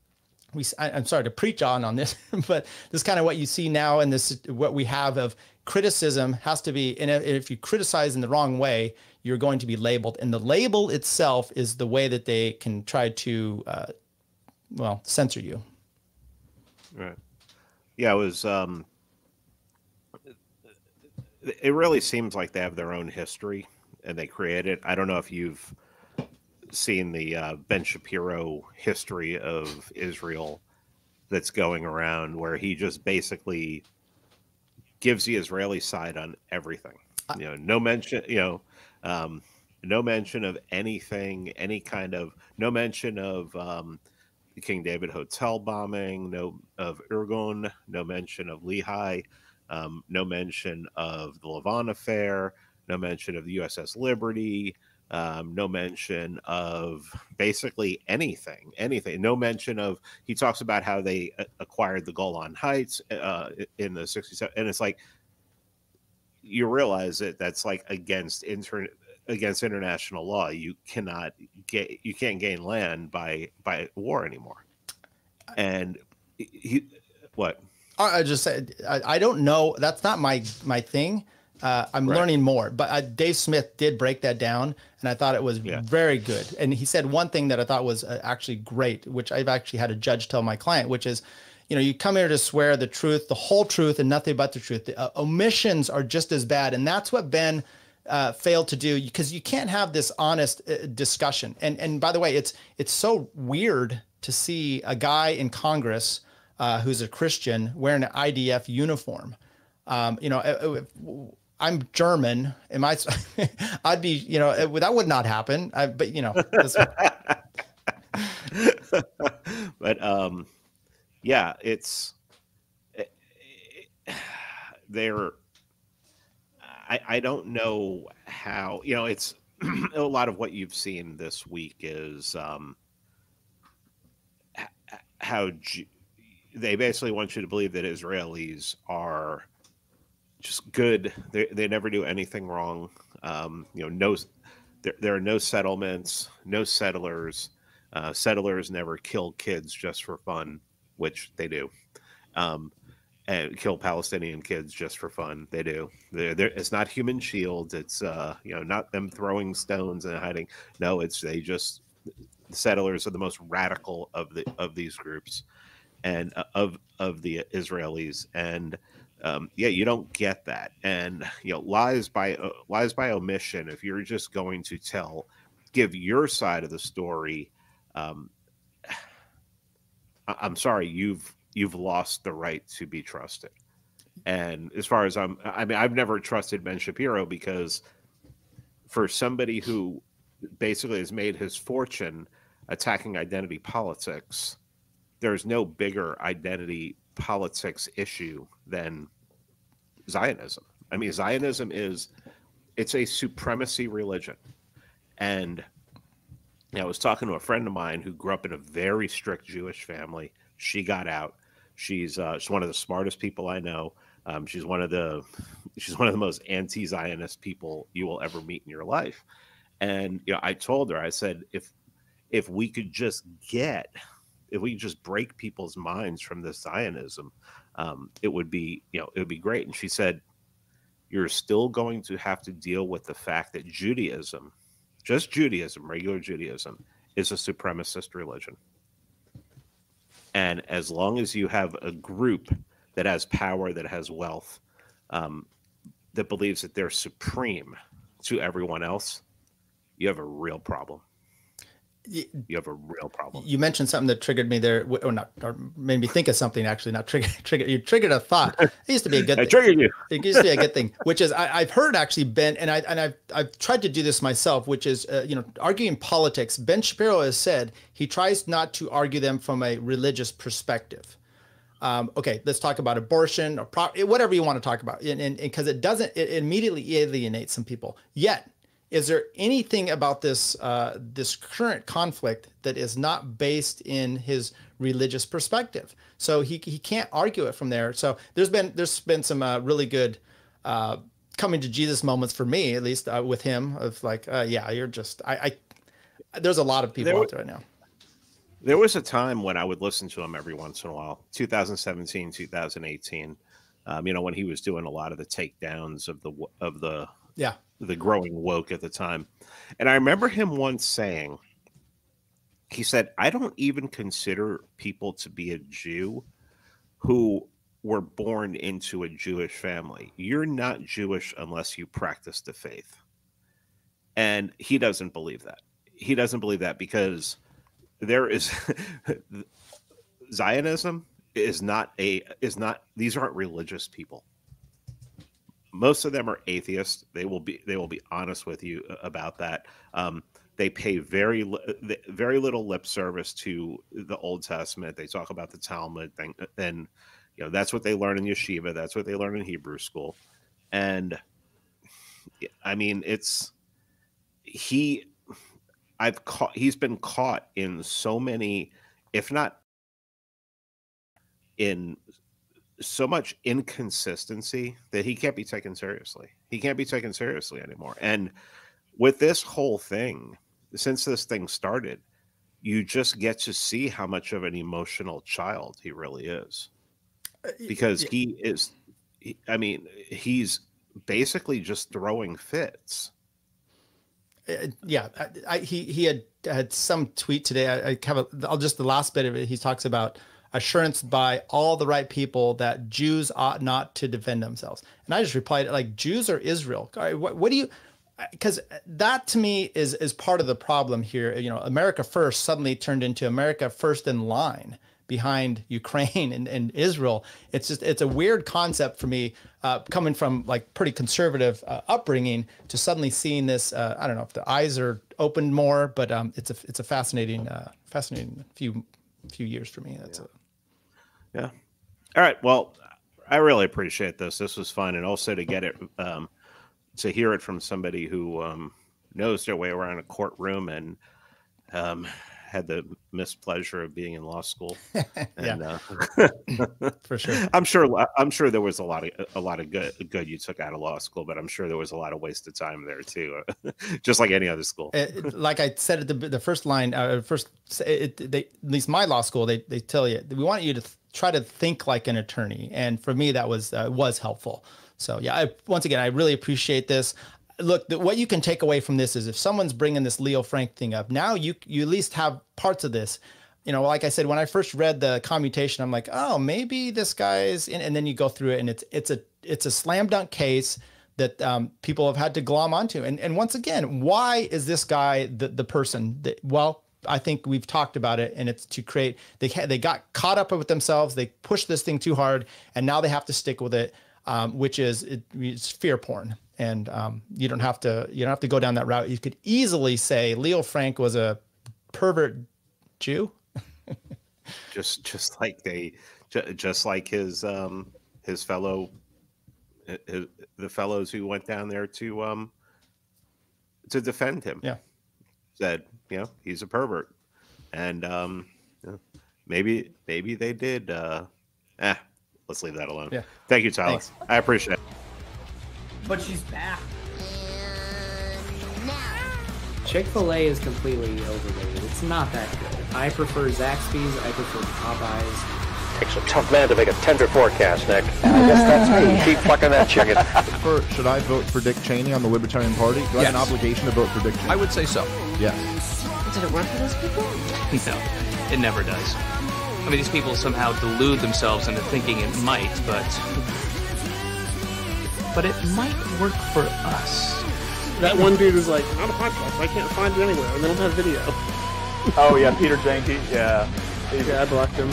we I, am sorry to preach on on this, but this is kind of what you see now, and this what we have of criticism has to be, and if you criticize in the wrong way, you're going to be labeled, and the label itself is the way that they can try to, uh, well, censor you. Right. Yeah, it was. Um, it really seems like they have their own history, and they create it. I don't know if you've seen the uh, Ben Shapiro history of Israel that's going around, where he just basically gives the Israeli side on everything. You know, no mention, you know, um, no mention of anything, any kind of, no mention of um, the King David Hotel bombing, no of Irgun, no mention of Lehi, um, no mention of the Lavon affair, no mention of the USS Liberty, um, no mention of basically anything, anything. No mention of. He talks about how they acquired the Golan Heights uh, in the '67, and it's like you realize that that's like against inter against international law. You cannot get you can't gain land by by war anymore. And he, what? I just said I, I don't know. That's not my my thing. Uh, I'm right. learning more, but uh, Dave Smith did break that down, and I thought it was yeah. very good. And he said one thing that I thought was uh, actually great, which I've actually had a judge tell my client, which is, you know, you come here to swear the truth, the whole truth, and nothing but the truth. The, uh, omissions are just as bad, and that's what Ben uh, failed to do because you can't have this honest uh, discussion. And and by the way, it's it's so weird to see a guy in Congress who's a Christian wearing an IDF uniform. Um, you know, I'm German. Am I? I'd be, you know, that would not happen. I, but you know, but um, yeah, it's it, it, they're. I I don't know how you know it's a lot of what you've seen this week is um how they basically want you to believe that Israelis are just good. They they never do anything wrong. Um, you know, no, there, there are no settlements, no settlers. Uh, settlers never kill kids just for fun, which they do. Um, and kill Palestinian kids just for fun. They do. They're, they're, it's not human shields. It's uh, you know not them throwing stones and hiding. No, it's they just the settlers are the most radical of the of these groups, and uh, of of the Israelis. And um, yeah, you don't get that, and you know lies by uh, lies by omission. If you're just going to tell, give your side of the story, um, I'm sorry, you've you've lost the right to be trusted. And as far as I'm, I mean, I've never trusted Ben Shapiro because for somebody who basically has made his fortune attacking identity politics, there's no bigger identity politics issue than Zionism. I mean, Zionism is it's a supremacy religion, and I was talking to a friend of mine who grew up in a very strict Jewish family. She got out. She's uh, she's one of the smartest people I know. Um, she's one of the she's one of the most anti-Zionist people you will ever meet in your life. And you know, I told her, I said, if if we could just get if we could just break people's minds from this Zionism, um, it would be, you know, it would be great. And she said, you're still going to have to deal with the fact that Judaism, just Judaism, regular Judaism, is a supremacist religion. And as long as you have a group that has power, that has wealth, um, that believes that they're supreme to everyone else, you have a real problem you have a real problem. You mentioned something that triggered me there, or not, or made me think of something. Actually, not trigger, trigger. You triggered a thought. It used to be a good. I thing. triggered you. It used to be a good thing, which is I, I've heard actually Ben, and I and I've I've tried to do this myself, which is uh, you know arguing politics. Ben Shapiro has said he tries not to argue them from a religious perspective. Um, okay, let's talk about abortion or pro- whatever you want to talk about, and because it doesn't, it immediately alienates some people. Yet, is there anything about this uh, this current conflict that is not based in his religious perspective? So he he can't argue it from there. So there's been there's been some uh, really good uh, coming to Jesus moments for me, at least uh, with him, of like, uh, yeah, you're just I, I. There's a lot of people There- out there right now. There was a time when I would listen to him every once in a while, 2017, 2018. Um, you know, when he was doing a lot of the takedowns of the of the Yeah. the growing woke at the time. And I remember him once saying, he said, I don't even consider people to be a Jew who were born into a Jewish family. You're not Jewish unless you practice the faith. And he doesn't believe that. He doesn't believe that because there is Zionism is not a is not these aren't religious people most of them are atheists. They will be they will be honest with you about that. Um, they pay very very little lip service to the Old Testament. They talk about the Talmud thing, and you know that's what they learn in yeshiva. That's what they learn in Hebrew school, and I mean it's he. I've caught. He's been caught in so many, if not in so much inconsistency that he can't be taken seriously. He can't be taken seriously anymore. And with this whole thing, since this thing started, you just get to see how much of an emotional child he really is. Because he is, I mean, he's basically just throwing fits. Uh, yeah, I, I, he he had had some tweet today. I, I have a, I'll just the last bit of it. He talks about assurance by all the right people that Jews ought not to defend themselves. And I just replied like Jews or Israel. All right, What, what do you? Because that to me is is part of the problem here. You know, America first suddenly turned into America first in line behind Ukraine and, and Israel. It's just it's a weird concept for me uh, coming from like pretty conservative uh, upbringing to suddenly seeing this. Uh, I don't know if the eyes are opened more, but um, it's a it's a fascinating uh, fascinating few few years for me. That's a, Yeah. All right. Well, I really appreciate this. This was fun, and also to get it, um, to hear it from somebody who um, knows their way around a courtroom and um, had the mispleasure of being in law school. And, uh, for sure. I'm sure. I'm sure there was a lot of a lot of good good you took out of law school, but I'm sure there was a lot of wasted time there too, just like any other school. it- it- like I said at the the first line, uh, first it, they at least my law school they they tell you we want you to try to think like an attorney, and for me that was uh, was helpful. So yeah, I, once again I really appreciate this. Look, the, what you can take away from this is if someone's bringing this Leo Frank thing up, now you you at least have parts of this. You know, like I said, when I first read the commutation, I'm like, oh, maybe this guy's, and, and then you go through it, and it's it's a it's a slam dunk case that um, people have had to glom onto. And and once again, why is this guy the the person that? Well, I think we've talked about it, and it's to create. They they got caught up with themselves. They pushed this thing too hard, and now they have to stick with it, um, which is it, it's fear porn. And um, you don't have to you don't have to go down that route. You could easily say Leo Frank was a pervert Jew. just just like they just like his um his fellow his, the fellows who went down there to um to defend him Yeah. said you know he's a pervert and um you know, maybe maybe they did uh eh, let's leave that alone Yeah. thank you tyler Thanks. i appreciate it But she's back. Chick fil A is completely overrated. It's not that good. I prefer Zaxby's, I prefer Popeyes. Takes a tough man to make a tender forecast, Nick. I guess that's me. Keep fucking that chicken. For, should I vote for Dick Cheney on the Libertarian Party? Do I have an obligation to vote for Dick Cheney? I would say so. Yes. Did it work for those people? No, it never does. I mean, these people somehow delude themselves into thinking it might, but but it might work for us. That one dude was like, not a podcast. I can't find it anywhere. And they don't have video. Oh yeah, Peter Janke. Yeah. Yeah, I blocked him.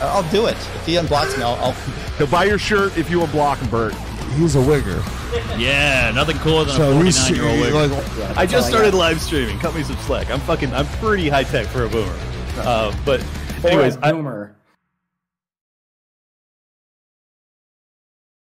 I'll do it. If he unblocks me, I'll. I'll... He'll buy your shirt if you unblock him, Bert. He's a wigger. Yeah, nothing cooler than So a we 49 see- year old wig. like- I just all I started live streaming. Cut me some slack. I'm fucking. I'm pretty high tech for a boomer. Uh, but anyways, For a I- boomer.